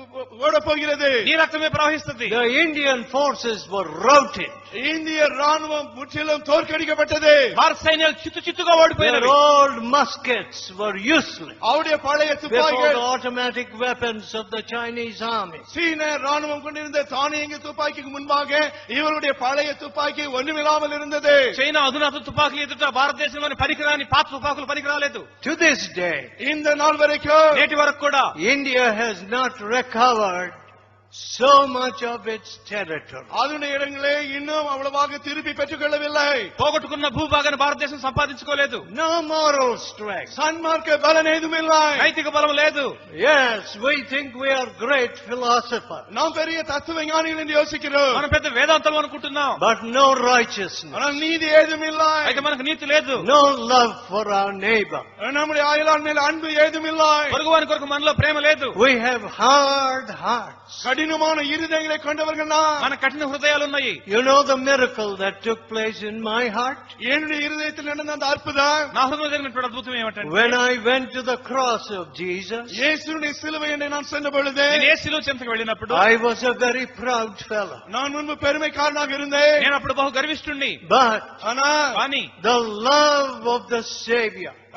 ஓட போகிறது నీ రక్తమే ప్రవహిస్తుంది The Indian forces were routed. இந்திய ராணுவம் முற்றிலும் தோற்கடிக்கப்பட்டது భారత సైన్యాలు చిత్తు చిత్తుగా Their ఓడిపోయినవి old muskets were useless அவருடைய பழைய before துப்பாக்கிகள் the automatic weapons of the Chinese army. சீன ராணுவம் கொண்டிருந்த தானியங்கி துப்பாக்கிக்கு முன்பாக இவருடைய பழைய துப்பாக்கி ஒன்றுமில்லாமல் இருந்தது చైనా అధునాతన తుపాకులు ఎదుట భారతదేశంలోని పనికిరాని పాత తుపాకులు పనికిరాలేదు To this day, இந்த நாள் வரைக்கும் నేటి వరకు కూడా India has not recovered so much of its territory. அதனுடைய இடங்களே இன்னும் அவ்வளவாக திருப்பி பெற்றுக் கொள்ளவில்லை పోగొట్టుకున్న భూభాగాన్ని భారతదేశం సంపాదించుకోలేదు No moral strength. சன்மார்க்க பலன் ஏதுமில்லை నైతిక బలం లేదు Yes, we think we are great philosophers, நாம் பெரிய தத்துவ ஞானிகள் என்று யோசிக்கிறோம் మనం పెద్ద వేదాంతం అనుకుంటున్నాం but no righteousness, ஆனால் நீதி ஏதுமில்லை అయితే మనకు నీతి లేదు no love for our neighbor. நம்முடைய அயலான் மேல் அன்பு ஏதுமில்லை పొరుగువాని కొరకు మనలో ప్రేమ లేదు We have hard hearts. கடினமான இருதயங்களை கொண்டவர்கள் நான் మన కఠిన హృదయాలు ఉన్నాయి You know the miracle that took place in my heart? என்னுடைய இருதயத்தில் நடந்த அந்த அற்புதம் నా హృదయం జరిగినటువంటి అద్భుతం ఏమిటంటే When I went to the cross of Jesus, இயேசுடைய சிலுவை என்னை நான் சென்ற பொழுது నేను ఏ శిలువ చెంతకు వెళ్ళినప్పుడు I was a very proud fellow. நான் முன்பு பெருமைக்காரனாக இருந்தேன் నేను అప్పుడు బహు గర్విష్ఠుణ్ణి But ஆனா కానీ the love of the Savior,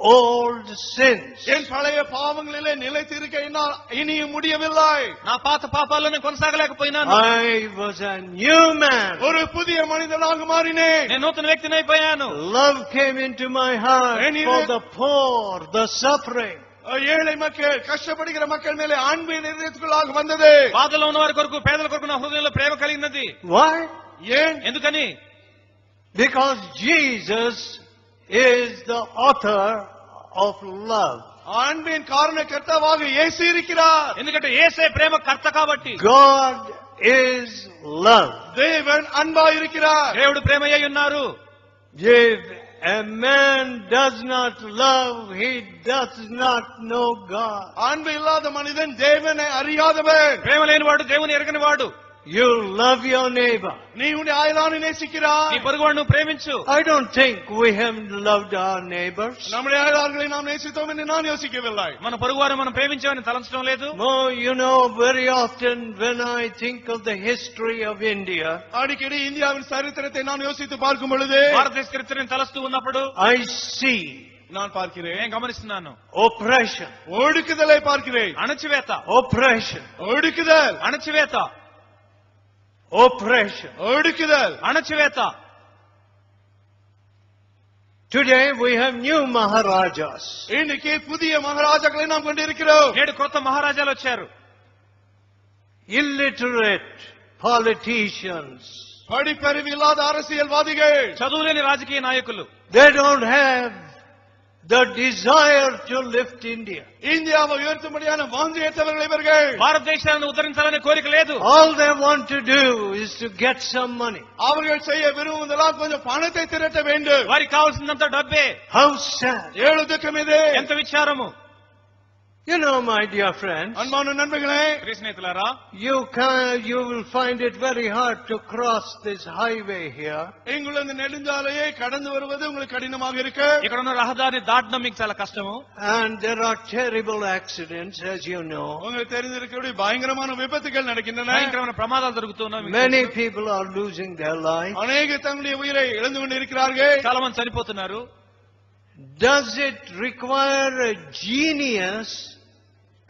old sins. என் பழைய பாவங்களிலே நிலைத்திருக்க என்னால் இனியும் முடியவில்லை నా పాత పాపాల్లో నేను కొనసాగలేకపోయినాను I was a new man. ஒரு புதிய மனிதனாக மாறினேன் నేను నూతన వ్యక్తిని అయిపోయాను Love came into my heart And he for was- the poor, the suffering. ஏழை மக்கள் கஷ்டப்படுகிற மக்கள் மேலே அன்பு நிறுவனத்துக்குள்ளாக வந்தது బాధలో ఉన్న వారి కొరకు పేదల కొరకు నా హృదయంలో ప్రేమ కలిగినది Why? ஏன் ఎందుకని Because Jesus is the author of love. அன்பின் காரண கர்த்தாவாக இயேசு இருக்கிறார் ఎందుకంటే ఏసే ప్రేమ కర్త కాబట్టి God is love. தேவன் அன்பா இருக்கிறார் దేవుడు ప్రేమ అయి ఉన్నారు If a man does not love, he does not know God. அன்பு இல்லாத மனிதன் தேவனை அறியாதவன் ప్రేమ లేని వాడు దేవుని ఎరగని వాడు You love your neighbor. நீ உன்னை அயலான నీ நேசிக்கிறாய் పొరుగువాడు నువ్వు ప్రేమించు I don't think we have loved our neighbors. நம்முடைய அயலார்களை நாம் நேசித்தோம் என்று நான் யோசிக்கவில்லை మన పొరుగువారు మనం ప్రేమించామని తలంచడం లేదు Oh, you know, very often when I think of the history of India, அடிக்கடி இந்தியாவின் சரித்திரத்தை நான் யோசித்து பார்க்கும் பொழுது భారతదేశ చరిత్రని తలస్తూ ఉన్నప్పుడు I see நான் பார்க்கிறேன் నేను గమనిస్తున్నాను oppression, ஒடுக்குதலை பார்க்கிறேன் అణచివేత oppression, ஒடுக்குதல் అణచివేత oppression. ஒடுக்குதல் అణచివేత Today we have new Maharajas. இன்னைக்கு புதிய மகாராஜாக்களை நாம் கொண்டிருக்கிறோம் నేడు కొత్త మహారాజాలు వచ్చారు illiterate politicians. படிப்பறிவு இல்லாத அரசியல்வாதிகள் చదువులేని రాజకీయ నాయకులు They don't have the desire to lift India. இந்தியாவை உயர்த்தும்படியான வாஞ்சியற்றவர்கள் இவர்கள் భారతదేశాన్ని ఉద్ధరించాలనే కోరిక లేదు All they want to do is to get some money. அவர்கள் செய்ய விரும்புவதெல்லாம் கொஞ்சம் பணத்தை திரட்ட வேண்டும் వారికి కావాల్సిందంతా డబ్బే How sad. ஏழு துக்கம் இது ఎంత విచారము You know, my dear friends, அன்பான நண்பர்களே ప్రియ స్నేహితులారా you can, you will find it very hard to cross this highway here. இங்குள்ள இந்த நெடுஞ்சாலையை கடந்து வருவது உங்களுக்கு கடினமாக இருக்கு ఇక్కడ ఉన్న రహదారిని దాటడం మీకు చాలా కష్టము And there are terrible accidents, as you know. உங்களுக்கு தெரிந்திருக்கக்கூடிய பயங்கரமான விபத்துகள் நடக்கின்றன భయంకరమైన ప్రమాదాలు జరుగుతున్నాయి మీకు Many తెలుసు. people are losing their life. அநேக தங்களுடைய உயிரை இழந்து கொண்டிருக்கிறார்கள் చాలా మంది చనిపోతున్నారు Does it require a genius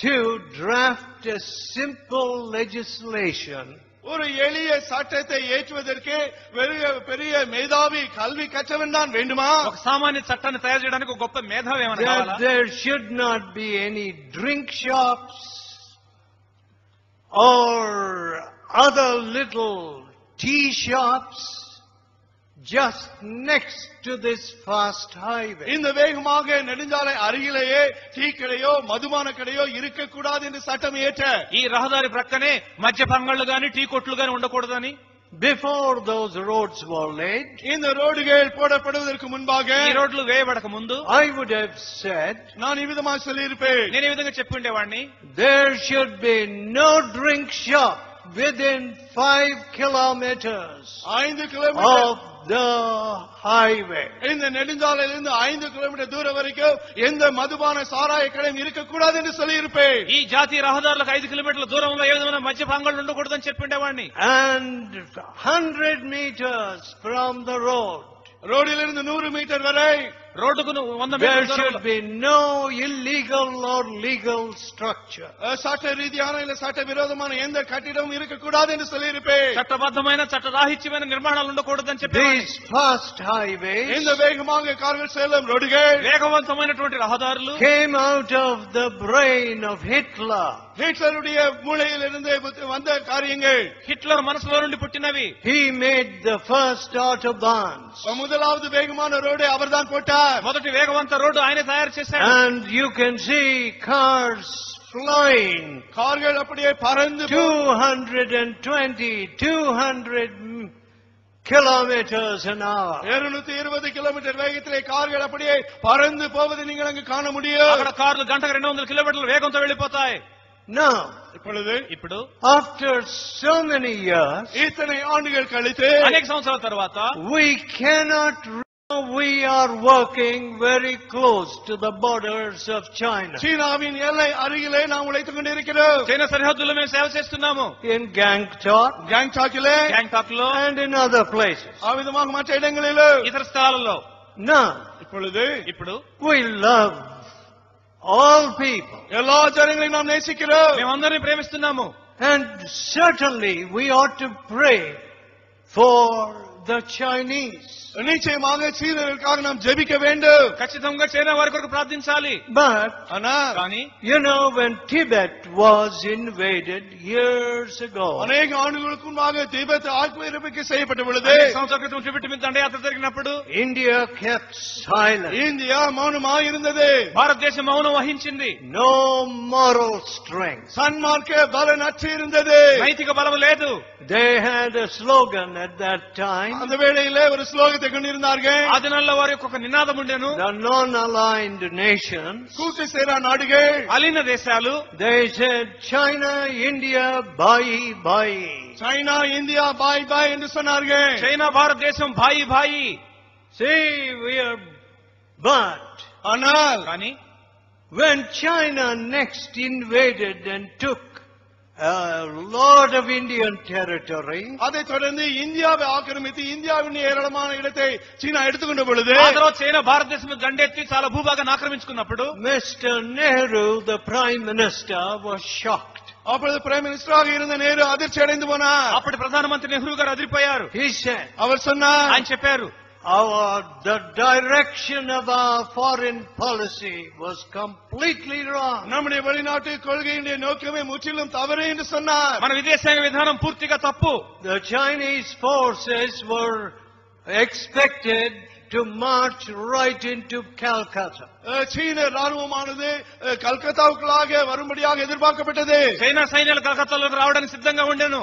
to draft a simple legislation ஒரு எளிய சட்டத்தை ஏற்றுவதற்கு பெரிய பெரிய மேதாவி கல்வி கற்றவன் தான் வேண்டுமா ఒక సామాన్య చట్టాన్ని తయారు చేయడానికి ఒక గొప్ప మేధావి ఏమైనా that కావాలా there should not be any drink shops or other little tea shops just next to this fast highway. இந்த வேகமாக நெடுஞ்சாலை அருகிலேயே டீ கடையோ மதுபான கடையோ இருக்கக்கூடாது என்று சட்டம் ஏற்ற ఈ రహదారి ప్రక్కనే మద్య పంగళ్ళు గాని టీ కొట్లు గాని ఉండకూడదని Before those roads were laid, இந்த ரோடுகள் போடப்படுவதற்கு முன்பாக ఈ రోడ్లు వేయబడక ముందు I would have said நான் இவ்விதமாக சொல்லியிருப்பேன் నేను ఈ విధంగా చెప్పి ఉండేవాడిని there should be no drink shop within five kilometers ஐந்து கிலோமீட்டர் of the highway. இந்த நெடுஞ்சாலையிலிருந்து ஐந்து கிலோமீட்டர் தூரம் வரைக்கும் எந்த மதுபான சாராய கடையும் இருக்கக்கூடாது என்று சொல்லியிருப்பேன் ఈ జాతీయ రహదారులకు ఐదు కిలోమీటర్ల దూరంలో ఏ విధమైన మద్యపాంగాలు ఉండకూడదని చెప్పిండేవాడిని And hundred meters from the road, ரோடிலிருந்து நூறு மீட்டர் வரை రోడ్డుకు ను- వంద there మీటర్ల should దూరంలో be no illegal or legal structure. அஹ், சட்ட ரீதியான இல்ல சட்ட விரோதமான எந்த கட்டிடமும் இருக்கக்கூடாது என்று சொல்லியிருப்பேன் చట్టబద్ధమైన చట్టరాహిత్యమైన నిర్మాణాలు ఉండకూడదని చెప్పేవాడిని These fast highways இந்த வேகமாக கார்கள் செல்லும் ரோடுகள் వేగవంతమైనటువంటి రహదారులు came out of the brain of Hitler. ஹிட்லருடைய மூளையில் இருந்து வந்த காரியங்கள் హిట్లర్ మనసులో నుండి పుట్టినవి He made the first autobahns. முதலாவது வேகமான ரோடு அவர்தான் போட்டார் మొదటి వేగవంత రోడ్డు ఆయన తయారు చేశాడు And you can see cars flying கார்கள் அப்படியே பறந்து போ- 220, 200 m- kilometers an hour. இருநூத்தி இருபது கிலோமீட்டர் வேகத்திலே கார்கள் அப்படியே பறந்து போவதை நீங்கள் அங்கு காண முடியும் అక్కడ కార్లు గంటకు రెండు వందల కిలోమీటర్ల వేగంతో వెళ్లిపోతాయి Now, இப்பொழுது ఇప్పుడు after so many years, இத்தனை ஆண்டுகள் கழித்து అనేక సంవత్సరాల తర్వాత we cannot we are working very close to the borders of China. சீனாவின் எல்லை அருகிலே நாம் உழைத்துக் கொண்டிருக்கிறோம் చైనా సరిహద్దుల్లో మేము సేవ చేస్తున్నాము In Gangtok கேங்டாக்கிலே గ్యాంగ్టాక్ లో and in other places. அவ்விதமாக மற்ற இடங்களிலும் ఇతర స్థలాలలో Now, இப்பொழுது ఇప్పుడు we love all people. எல்லா ஜனங்களையும் நாம் நேசிக்கிறோம் మేమందరినీ ప్రేమిస్తున్నాము And certainly we ought to pray for the Chinese. நிச்சயமாக சீனர்களுக்காக நாம் ஜெபிக்க வேண்டும் ఖచ్చితంగా చైనా వారి కొరకు ప్రార్థించాలి But, ஆனா కానీ you know, when Tibet was invaded years ago, அநேக ஆண்டுகளுக்கு முன்பாக திபெத் ஆக்கிரமிப்பு செய்யப்பட்ட பொழுது అనేక సంవత్సరాల క్రితం టిబెట్ మీద దండయాత్ర జరిగినప్పుడు India kept silent. இந்தியா மௌனமாக இருந்தது భారతదేశం మౌనం వహించింది No moral strength. சன்மார்க்க பலன் அற்று இருந்தது నైతిక బలం లేదు They had a slogan at that time. அந்த வேளையிலே ஒரு ஸ்லோகத்தை கொண்டிருந்தார்கள் ఆ దినాల్లో వారి యొక్క ఒక నినాదం ఉండేను The non-aligned nations, கூட்டு சேரா நாடுகள் అలీన దేశాలు they said, China, India, bye, bye. China India bye bye என்று சொன்னார்கள் చైనా భారతదేశం Bhai Bhai See, we are, but ஆனால் కానీ when China next invaded and took a lot of Indian territory, அதைத் தொடர்ந்து இந்தியாவை ஆக்கிரமித்து இந்தியாவின் ஏராளமான இடத்தை சீனா எடுத்துக்கொண்ட பொழுது ఆ తర్వాత చైనా భారతదేశం మీద దండెత్తి చాలా భూభాగాన్ని ఆక్రమించుకున్నప్పుడు Mr. Nehru, the Prime Minister, was shocked. அப்பொழுது பிரைம் மினிஸ்டராக இருந்த நேரு அதிர்ச்சி அடைந்து போனார் అప్పటి ప్రధానమంత్రి నెహ్రూ గారు అదిరిపోయారు He said, அவர் சொன்னார் ఆయన చెప్పారు our, the direction of our foreign policy was completely wrong. நம்முடைய வெளிநாட்டு கொள்கையினுடைய நோக்கமே முற்றிலும் தவறு என்று சொன்னார் మన విదేశాంగ విధానం పూర్తిగా తప్పు The Chinese forces were expected to march right into Calcutta. அஹ், சீன ராணுவமானது அஹ், கல்கத்தாவுக்குள்ளாக வரும்படியாக எதிர்பார்க்கப்பட்டது చైనా సైన్యాలు కలకత్తాలోకి రావడానికి సిద్ధంగా ఉండేను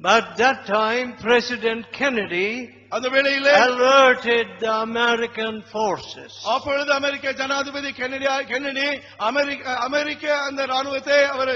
But that time, President Kennedy அந்த வேளையிலே alerted the American forces. அப்பொழுது அமெரிக்க ஜனாதிபதி கென்னடியா கென்னடி அமெரிக்க அமெரிக்க அந்த ராணுவத்தை அவர்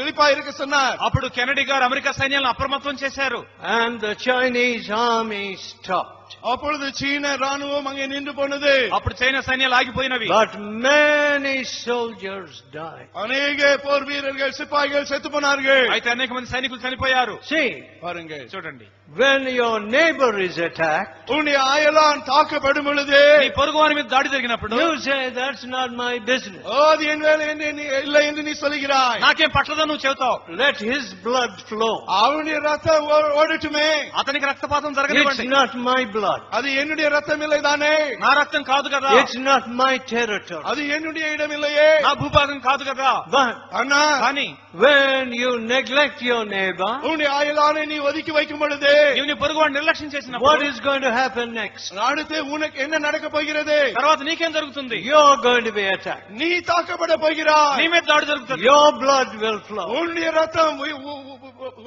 விழிப்பா இருக்க சொன்னார் అప్పుడు కెనడీ గారు అమెరికా సైన్యాలను అప్రమత్తం చేశారు And the Chinese army stopped. அப்பொழுது சீன ராணுவம் அங்கே நின்று போனது అప్పుడు చైనా సైన్యాలు ఆగిపోయినవి But many soldiers died. அநேக போர் வீரர்கள் சிப்பாய்கள் செத்து போனார்கள் అయితే అనేక మంది సైనికులు చనిపోయారు See, பாருங்க చూడండి when your neighbor is attacked, உன்னுடைய அயலான் தாக்கப்படும் பொழுது నీ పొరుగు వారి మీద దాడి జరిగినప్పుడు you say, that's not my business. "ஓ, அது என் வேலை என்று நீ இல்லை என்று நீ சொல்கிறாய் నాకేం పట్టదో నువ్వు చెబుతావు Let his blood flow. அவனுடைய ரத்தம் ஓ- ஓடட்டுமே అతనికి రక్తపాతం It's జరగనివ్వండి not my blood. அது என்னுடைய ரத்தம் இல்லை தானே నా రక్తం కాదు కదా It's not my territory. அது என்னுடைய இடம் இல்லையே నా భూభాగం కాదు కదా But அண்ணா కానీ when you neglect your neighbor, உன்னுடைய அயலானை நீ ஒதுக்கி வைக்கும் பொழுது నీవు నీ పొరుగు వాడిని నిర్లక్ష్యం what చేసినప్పుడు is going to happen next? அடுத்து உனக்கு என்ன நடக்க போகிறது తర్వాత నీకేం జరుగుతుంది You're going to be attacked. நீ தாக்கப்பட போகிறாய் నీ మీద దాడి జరుగుతుంది Your blood will flow. உன்னுடைய ரத்தம் உ- உ- உ-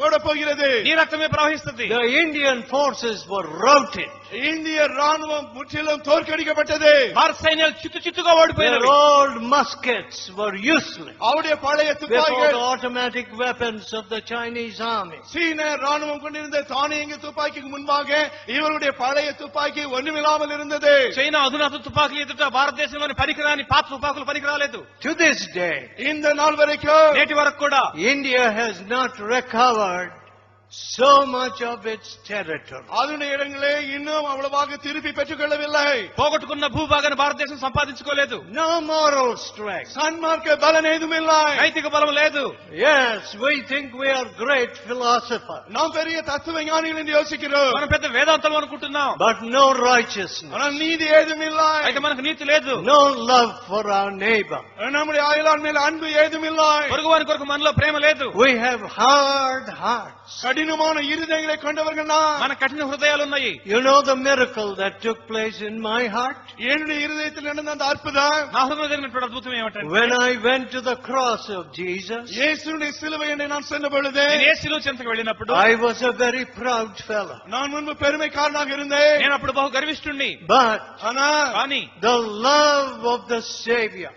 ஓட போகிறது నీ రక్తమే ప్రవహిస్తుంది The Indian forces were routed. இந்திய ராணுவம் முற்றிலும் தோற்கடிக்கப்பட்டது భారత సైన్యాలు చిత్తు చిత్తుగా Their ఓడిపోయినవి old muskets were useless அவருடைய பழைய before the துப்பாக்கிகள் automatic weapons of the Chinese army. சீன ராணுவம் கொண்டிருந்த தானியங்கி துப்பாக்கிக்கு முன்பாக இவருடைய பழைய துப்பாக்கி ஒண்ணுமில்லாமல் இருந்தது చైనా అధునాత తుపాకులు ఎదుట భారతదేశంలోని పనికిరాని పాత తుపాకులు పనికిరాలేదు To this day, இந்த நாள் வரைக்கும் నేటి వరకు కూడా India has not recovered so much of its territory. அதனுடைய இடங்களே இன்னும் அவ்வளவாக திருப்பி பெற்றுக் கொள்ளவில்லை పోగొట్టుకున్న భూభాగాన్ని భారతదేశం సంపాదించుకోలేదు No moral strength. சன்மார்க்க பலன் ஏதுமில்லை నైతిక బలం లేదు Yes, we think we are great philosophers, நாம் பெரிய தத்துவ ஞானிகள் என்று யோசிக்கிறோம் మనం పెద్ద వేదాంతం అనుకుంటున్నాం but no righteousness, ஆனால் நீதி ஏதுமில்லை అయితే మనకు నీతి లేదు no love for our neighbor. நம்முடைய அயலான் மேல் அன்பு ஏதுமில்லை పొరుగు వారి కొరకు మనలో ప్రేమ లేదు We have hard hearts. கடினமான இருதயங்களை கொண்டவர்கள் நான் మన కఠిన హృదయాలు ఉన్నాయి You know the miracle that took place in my heart? என்னுடைய இருதயத்தில் நடந்த அந்த அற்புதம் నా హృదయంలో జరిగినటువంటి అద్భుతం ఏమిటంటే When I went to the cross of Jesus, இயேசுடைய சிலுவை என்னை நான் சென்ற பொழுது నేను ఏ శిలువ చెంతకు వెళ్ళినప్పుడు I was a very proud fellow. நான் முன்பு பெருமைக்காரனாக இருந்தேன் నేను అప్పుడు బహు గర్విష్ఠుణ్ణి But ஆனா కానీ the love of the Savior,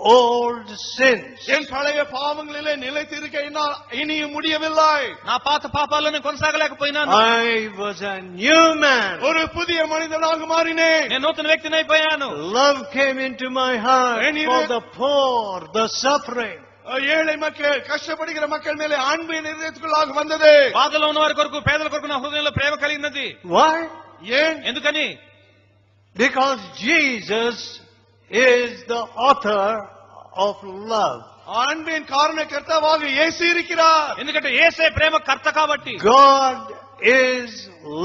old sins. என் பழைய பாவங்களிலே நிலைத்திருக்க என்னால் இனியும் முடியவில்லை నా పాత పాపాల్లో నేను కొనసాగలేకపోయినాను I was a new man. ஒரு புதிய மனிதனாக மாறினேன் నేను నూతన వ్యక్తిని అయిపోయాను Love came into my heart And he for was- the poor, the suffering. ஏழை மக்கள் கஷ்டப்படுகிற மக்கள் மேலே அன்பு என் இதயத்துக்குள்ளாக வந்தது బాధలో ఉన్న వారి కొరకు పేదల కొరకు నా హృదయంలో ప్రేమ కలిగినది Why? ஏன் ఎందుకని Because Jesus is the author of love. அன்பின் காரண கர்த்தாவாக இயேசு இருக்கிறார் ఎందుకంటే ఏసే ప్రేమ కర్త కాబట్టి God is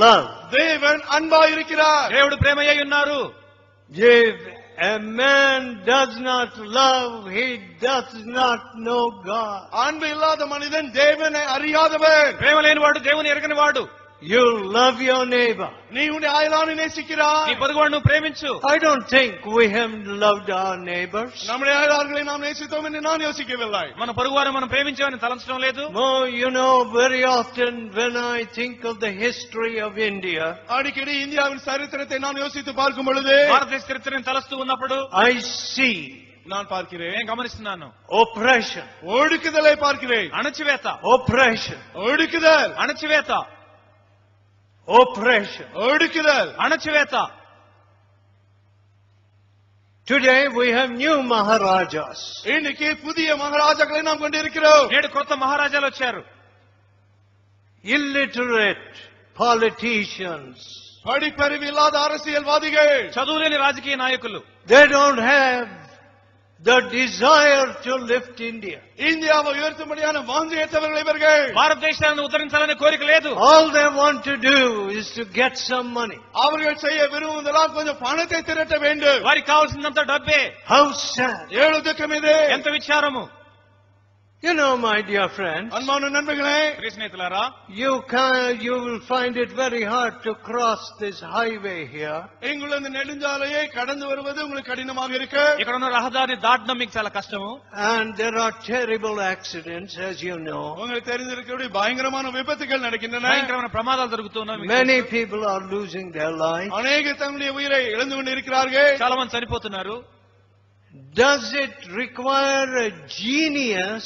love. தேவன் அன்பா இருக்கிறார் దేవుడు ప్రేమ అయి ఉన్నారు If a man does not love, he does not know God. அன்பு இல்லாத மனிதன் தேவனை அறியாதவன் ప్రేమ లేనివాడు దేవుని ఎరగని వాడు You love your neighbor. நீ உன்னை அயலானை నీ நேசிக்கிறாய் పొరుగువాడు నువ్వు ప్రేమించు I don't think we haven't loved our neighbors. நம்முடைய அயலார்களை நாம் நேசித்தோம் என்று நான் யோசிக்கவில்லை మన పొరుగువారు మనం ప్రేమించామని తలంచడం లేదు Oh, you know, very often when I think of the history of India, அடிக்கடி இந்தியாவின் சரித்திரத்தை நான் யோசித்து பார்க்கும் பொழுது భారతదేశ చరిత్రని తలస్తూ ఉన్నప్పుడు I see நான் பார்க்கிறேன் నేను గమనిస్తున్నాను oppression, ஒடுக்குதலை பார்க்கிறேன் అణచివేత oppression, ஒடுக்குதல் అణచివేత oppression. ஒடுக்குதல் అణచివేత Today we have new Maharajas. இன்னைக்கு புதிய மகாராஜாக்களை நாம் கொண்டிருக்கிறோம் నేడు కొత్త మహారాజాలు వచ్చారు illiterate politicians. படிப்பறிவு இல்லாத அரசியல்வாதிகள் చదువులేని రాజకీయ నాయకులు They don't have the desire to lift India. இந்தியாவை உயர்த்தும்படியான வாஞ்சையற்றவர்கள் இவர்கள் భారతదేశాన్ని ఉద్ధరించాలనే కోరిక లేదు All they want to do is to get some money. அவர்கள் செய்ய விரும்புவதெல்லாம் கொஞ்சம் பணத்தை திரட்ட வேண்டும் వారికి కావాల్సినంత డబ్బే How sad. ஏழு துக்கம் இது ఎంత విచారము You know, my dear friends, அன்பான நண்பர்களே ప్రియ స్నేహితులారా you can, you will find it very hard to cross this highway here. எங்குள்ள இந்த நெடுஞ்சாலையை கடந்து வருவது உங்களுக்கு கடினமாக இருக்கு ఇక్కడ ఉన్న రహదారిని దాటడం మీకు చాలా కష్టము And there are terrible accidents, as you know. உங்களுக்கு தெரிந்திருக்கக்கூடிய பயங்கரமான விபத்துகள் நடக்கின்றன భయంకరమైన ప్రమాదాలు జరుగుతున్నాయి మీకు Many తెలుసు. people are losing their lives. அநேக தங்களுடைய உயிரை இழந்து கொண்டிருக்கிறார்கள் చాలా మంది చనిపోతున్నారు Does it require a genius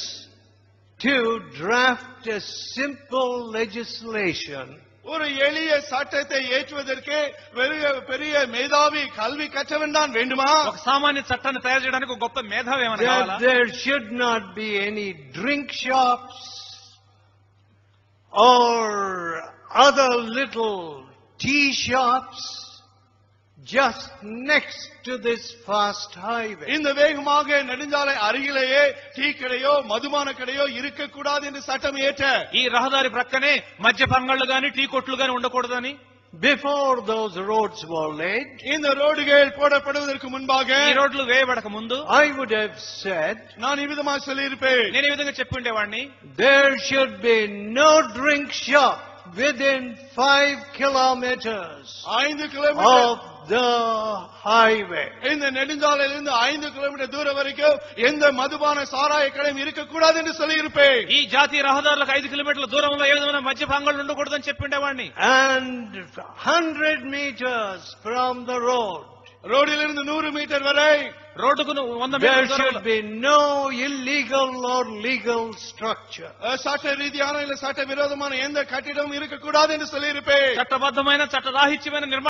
to draft a simple legislation ஒரு எளிய சட்டத்தை ஏற்றுவதற்கு பெரிய பெரிய மேதாவி கல்வி கற்றவன் தான் வேண்டுமா ఒక సామాన్య చట్టాన్ని తయారు చేయడానికి ఒక గొప్ప మేధావి ఏమైనా కావాలా that there should not be any drink shops or other little tea shops just next to this fast highway. இந்த வேகமாக நெடுஞ்சாலை அருகிலேயே டீ கடையோ மதுபான கடையோ இருக்கக்கூடாது என்று சட்டம் ஏற்ற ఈ రహదారి ప్రక్కనే మద్య పంగళ్ళు గాని టీ కొట్లు గాని ఉండకూడదని before those roads were laid, இந்த ரோடுகள் போடப்படுவதற்கு முன்பாக ఈ రోడ్లు వేయబడక ముందు I would have said நான் இவ்விதமா சொல்லியிருப்பேன் నేను ఈ విధంగా చెప్పి ఉండేవాడిని there should be no drink shop within five kilometers ஐந்து கிலோமீட்டர் of the highway. இந்த நெடுஞ்சாலையிலிருந்து ஐந்து கிலோமீட்டர் தூரம் வரைக்கும் எந்த மதுபான சாராய கடையும் இருக்கக்கூடாது என்று சொல்லியிருப்பேன் ఈ జాతీయ రహదారులకు ఐదు కిలోమీటర్ల దూరంలో ఏ విధమైన మద్యపాంగాలు ఉండకూడదని చెప్పి ఉండేవాడిని And hundred meters from the road, ரோடிலிருந்து நூறு மீட்டர் வரை రోడ్డుకు ను- వంద there మీటర్ల should దూరంలో be no illegal or legal structure. அஹ், சட்ட ரீதியான இல்ல சட்ட விரோதமான எந்த கட்டிடமும் இருக்கக்கூடாது என்று சொல்லியிருப்பேன் చట్టబద్ధమైన చట్టరాహిత్యమైన నిర్మాణం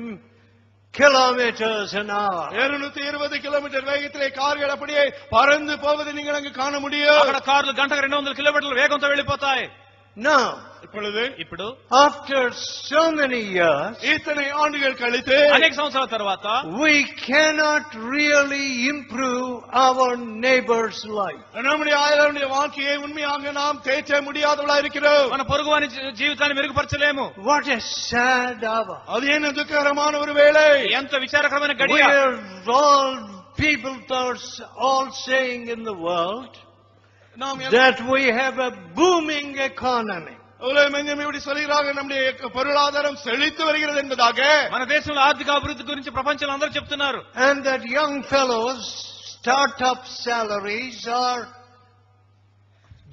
kilometers an hour. இருநூத்தி இருபது கிலோமீட்டர் வேகத்திலே கார்கள் அப்படியே பறந்து போவதை நீங்கள் அங்கு காண முடியும் అక్కడ కార్లు గంటకు రెండు వందల కిలోమీటర్ల వేగంతో వెళ్లిపోతాయి Now, இப்பொழுது ఇప్పుడు after so many years, இத்தனை ஆண்டுகள் கழித்து అనేక సంవత్సరాల తర్వాత we cannot really improve our neighbor's life. நம்முடைய ஆயருடைய வாழ்க்கையை உண்மையாக நாம் தேற்ற முடியாதவளா இருக்கிறோம் మన పొరుగువాని జీ- జీవితాన్ని మెరుగుపరచలేము What a sad hour. அது என்ன துக்ககரமான ஒரு வேலை ఎంత విచారకరమైన గడియ Where all people are s- all saying in the world நாம் எல்லா- that we have a booming economy. உலகம் எங்கும் இப்படி சொல்கிறார்கள் நம்முடைய பொருளாதாரம் செழித்து வருகிறது என்பதாக మన దేశంలో ఆర్థిక అభివృద్ధి గురించి ప్రపంచంలో అందరూ చెప్తున్నారు And that young fellows startup salaries are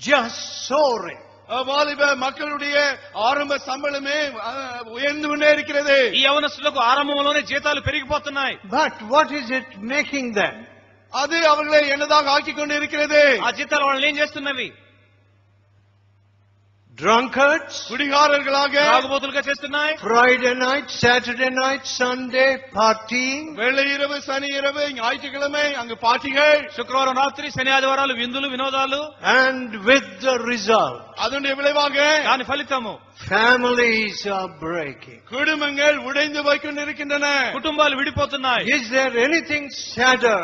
just soaring. அஹ், வாலிப மக்களுடைய ஆரம்ப சம்பளமே அஹ், உயர்ந்து கொண்டே இருக்கிறது ఈ యవనస్తులకు ఆరంభంలోనే జీతాలు పెరిగిపోతున్నాయి But what is it making them? அது அவர்களை என்னதாக ஆக்கிக் கொண்டு இருக்கிறது ఆ జీతాలు వాళ్ళని ఏం చేస్తున్నవి Drunkards? குடிகாரர்களாக తాగుబోతులుగా చేస్తున్నాయి Friday night, Saturday night, Sunday, partying? வெள்ளை இரவு சனி இரவு ஞாயிற்றுக்கிழமை அங்கு பாட்டிகள் శుక్రవారం రాత్రి శని ఆదివారాలు విందులు వినోదాలు And with the result, அதனுடைய விளைவாக దాని ఫలితము families are breaking. குடும்பங்கள் உடைந்து போய் கொண்டிருக்கின்றன కుటుంబాలు విడిపోతున్నాయి Is there anything sadder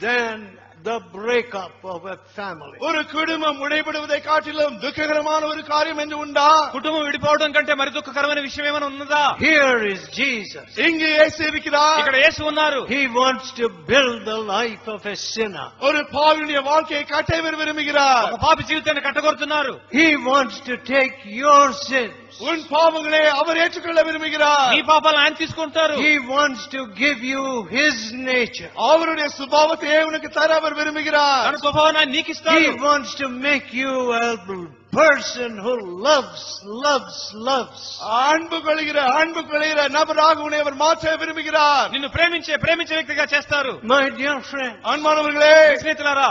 than the breakup of a family? ஒரு குடும்பம் உடைபடுவதை காட்டிலும் துக்ககரமான ஒரு காரியம் என்று உண்டா కుటుంబం విడిపోవడం కంటే మరి దుఃఖకరమైన విషయం ఏమైనా ఉన్నదా Here is Jesus. இங்கு இயேசு இருக்கிறார் ఇక్కడ యేసు ఉన్నారు He wants to build the life of a sinner. ஒரு பாவியுடைய வாழ்க்கையை கட்டவர் விரும்புகிறார் ఒక పాపి జీవితాన్ని కట్టగొడుతున్నారు He wants to take your sins. உன் பாவங்களை அவர் ஏற்றுக்கொள்ள விரும்புகிறார் నీ పాపాలను ఆయన తీసుకుంటారు He wants to give you His nature. அவருடைய சுபாவத்தையே உனக்கு தர அவர் விரும்புகிறார் తన స్వభావాన్ని ఆయన నీకు He ఇస్తాడు wants to make you a person who loves, loves, loves. அன்பு கொள்கிற அன்பு கொள்கிற நபராக உன்னை அவர் மாற்ற விரும்புகிறார் నిన్ను ప్రేమించే ప్రేమించే వ్యక్తిగా చేస్తారు My dear friend, அன்பானவர்களே స్నేహితులారా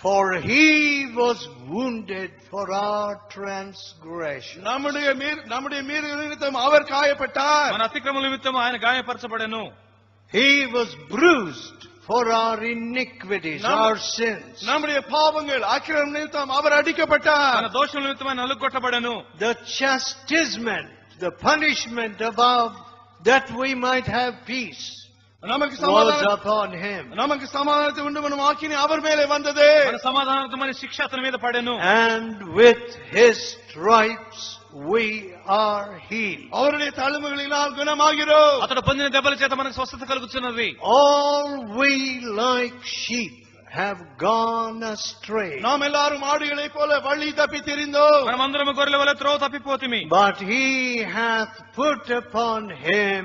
For he was wounded for our transgression. நம்முடைய மீர்- நம்முடைய மீறுதல் நிமித்தம் அவர் காயப்பட்டார் మన అతిక్రమ నిమిత్తం ఆయన గాయపరచబడెను He was bruised for our iniquities, Nam- our sins. நம்முடைய பாவங்கள் அக்கிரம் நிமித்தம் அவர் మన அடிக்கப்பட்டார் దోషం నిమిత్తం ఆయన నలుగొట్టబడెను The chastisement, the punishment above that we might have peace நமக்கு was சமாதானம் upon him. நமக்கு சமாதானத்தை உண்டு பண்ணும் ஆக்கினி அவர் மேலே வந்தது మన సమాధానార్థమైన శిక్ష అతని మీద పడెను And with his stripes we are healed. அவருடைய தழும்புகளினால் குணமாகிறோம் అతడు పొందిన దెబ్బల చేత మనకు స్వస్థత కలుగుతున్నది All we like sheep have gone astray. நாம் எல்லாரும் ஆடுகளைப் போல வழி தப்பி தெரிந்தோம் మనమందరం గొర్రెల వల్ల త్రోవ తప్పిపోతిమి But he hath put upon him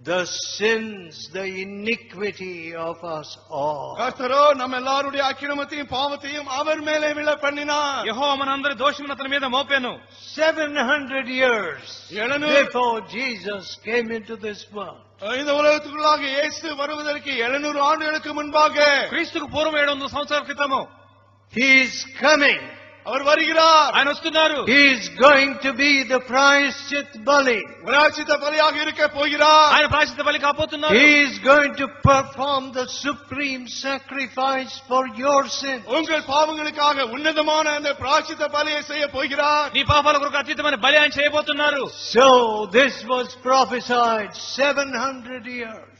the sins, the iniquity of us all. கர்த்தரோ நம்ம எல்லாருடைய அக்கிரமத்தையும் பாவத்தையும் அவர் மேலே விழ பண்ணினார் యహో మనందరి దోషమును అతని మీద మోపాను 700 years எழுநூறு before Jesus came into this world. இந்த உலகத்துக்குள்ளாக இயேசு வருவதற்கு எழுநூறு ஆண்டுகளுக்கு முன்பாக క్రీస్తుకు పూర్వం ఏడు వందల సంవత్సరాల క్రితము He is coming. அவர் வருகிறார் ఆయన వస్తున్నారు He is going to be the Prayashchit Bali. விராட்சித்த பலியாக இருக்க போகிறார் ఆయన ప్రాచిత బలి కాపోతున్నారు He is going to perform the supreme sacrifice for your sin. உங்கள் பாவங்களுக்காக உன்னதமான அந்த பிராச்சித்த பலியை செய்ய போகிறார் నీ పాపాల కొరకు అతీతమైన బలి ఆయన చేయబోతున్నారు So this was prophesied 700 years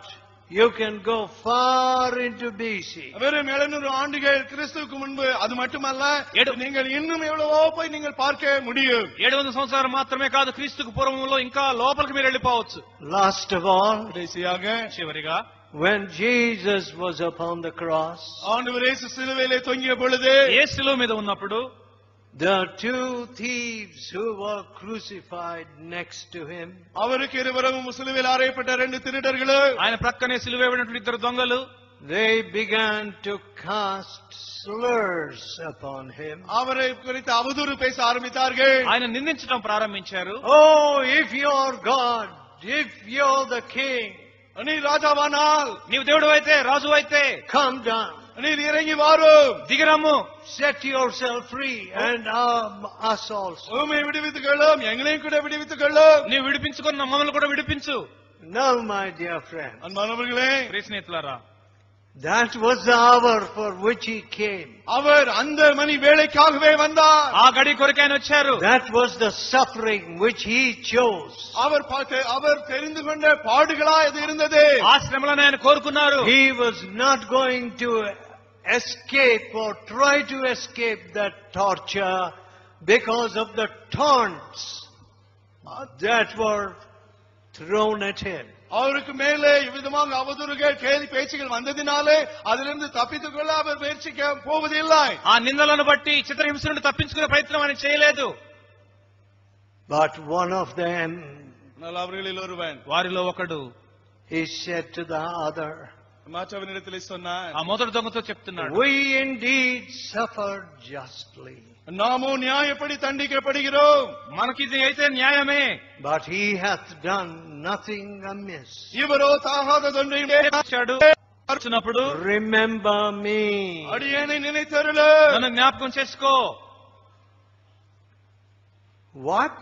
you can go far into BC. வெறும் எழுநூறு ஆண்டுகள் கிறிஸ்துவுக்கு முன்பு அது மட்டுமல்ல எடு- நீங்கள் இன்னும் எவ்வளவோ போய் நீங்கள் பார்க்க முடியும் ఏడు వందల సంవత్సరాలు మాత్రమే కాదు క్రీస్తుకు పూర్వంలో ఇంకా లోపలికి మీరు వెళ్ళిపోవచ్చు Last of all, கடைசியாக చివరిగా when Jesus was upon the cross, ஆண்டவர் இயேசு சிலுவையிலே தொங்கிய பொழுது ఏ శిలువ మీద ఉన్నప్పుడు the two thieves who were crucified next to him, அவருக்கு இருவரும் சிலுவையில் அறையப்பட்ட ரெண்டு திருடர்களும் ఆయన ప్రక్కనే సిలువ వేయబడినటువంటి ఇద్దరు దొంగలు they began to cast slurs upon him. அவரை குறித்து அவதூறு பேச ஆரம்பித்தார்கள் ఆయన నిందించడం ప్రారంభించారు Oh, if you're God, if you're the king, நீ ராஜாவானால் నీవు దేవుడు అయితే రాజు అయితే come down. நீர் இறங்கி வாரும் దిగిరమ్ము Set yourself free and um, us also. உண்மை விடுவித்துக் கொள்ளும் எங்களையும் கூட விடுவித்துக் கொள்ளும் నీవు విడిపించుకున్న మమ్మల్ని కూడా విడిపించు Now, my dear friend, அன்பானவர்களே ప్రియ స్నేహితులారా that was the hour for which he came. அவர் அந்த மணி வேலைக்காகவே வந்தார் ఆ గడి కొరకు ఆయన వచ్చారు That was the suffering which he chose. அவர் பார்த்து- அவர் தெரிந்து கொண்ட பாடுகளா இது இருந்தது ఆ శ్రమలను ఆయన కోరుకున్నారు He was not going to escape or try to escape that torture because of the taunts that were thrown at him. அவருக்கு மேலே இவ்விதமாக அவதூறுகள் கேலி பேச்சுகள் வந்ததினாலே அதிலிருந்து தப்பித்துக் கொள்ள அவர் முயற்சிக்க போவதில்லை ఆ నిందలను బట్టి చిత్రహింస నుండి తప్పించుకునే ప్రయత్నం ఆయన చేయలేదు But one of them, ஆனால் அவர்களில் ஒருவன் వారిలో ఒకడు he said to the other, மற்றவனிடத்தில் சொன்னார் ఆ మొదటి దొంగతో చెప్తున్నాడు We indeed suffered justly. நாமோ நியாயப்படி தண்டிக்கப்படுகிறோம் మనకి ఇది అయితే న్యాయమే But he hath done nothing amiss. இவரோ தாகாததொன்றையும் వచ్చాడు వచ్చినప్పుడు Remember me. அடியேனை நினைத்தருளு నన్ను జ్ఞాపకం చేసుకో What?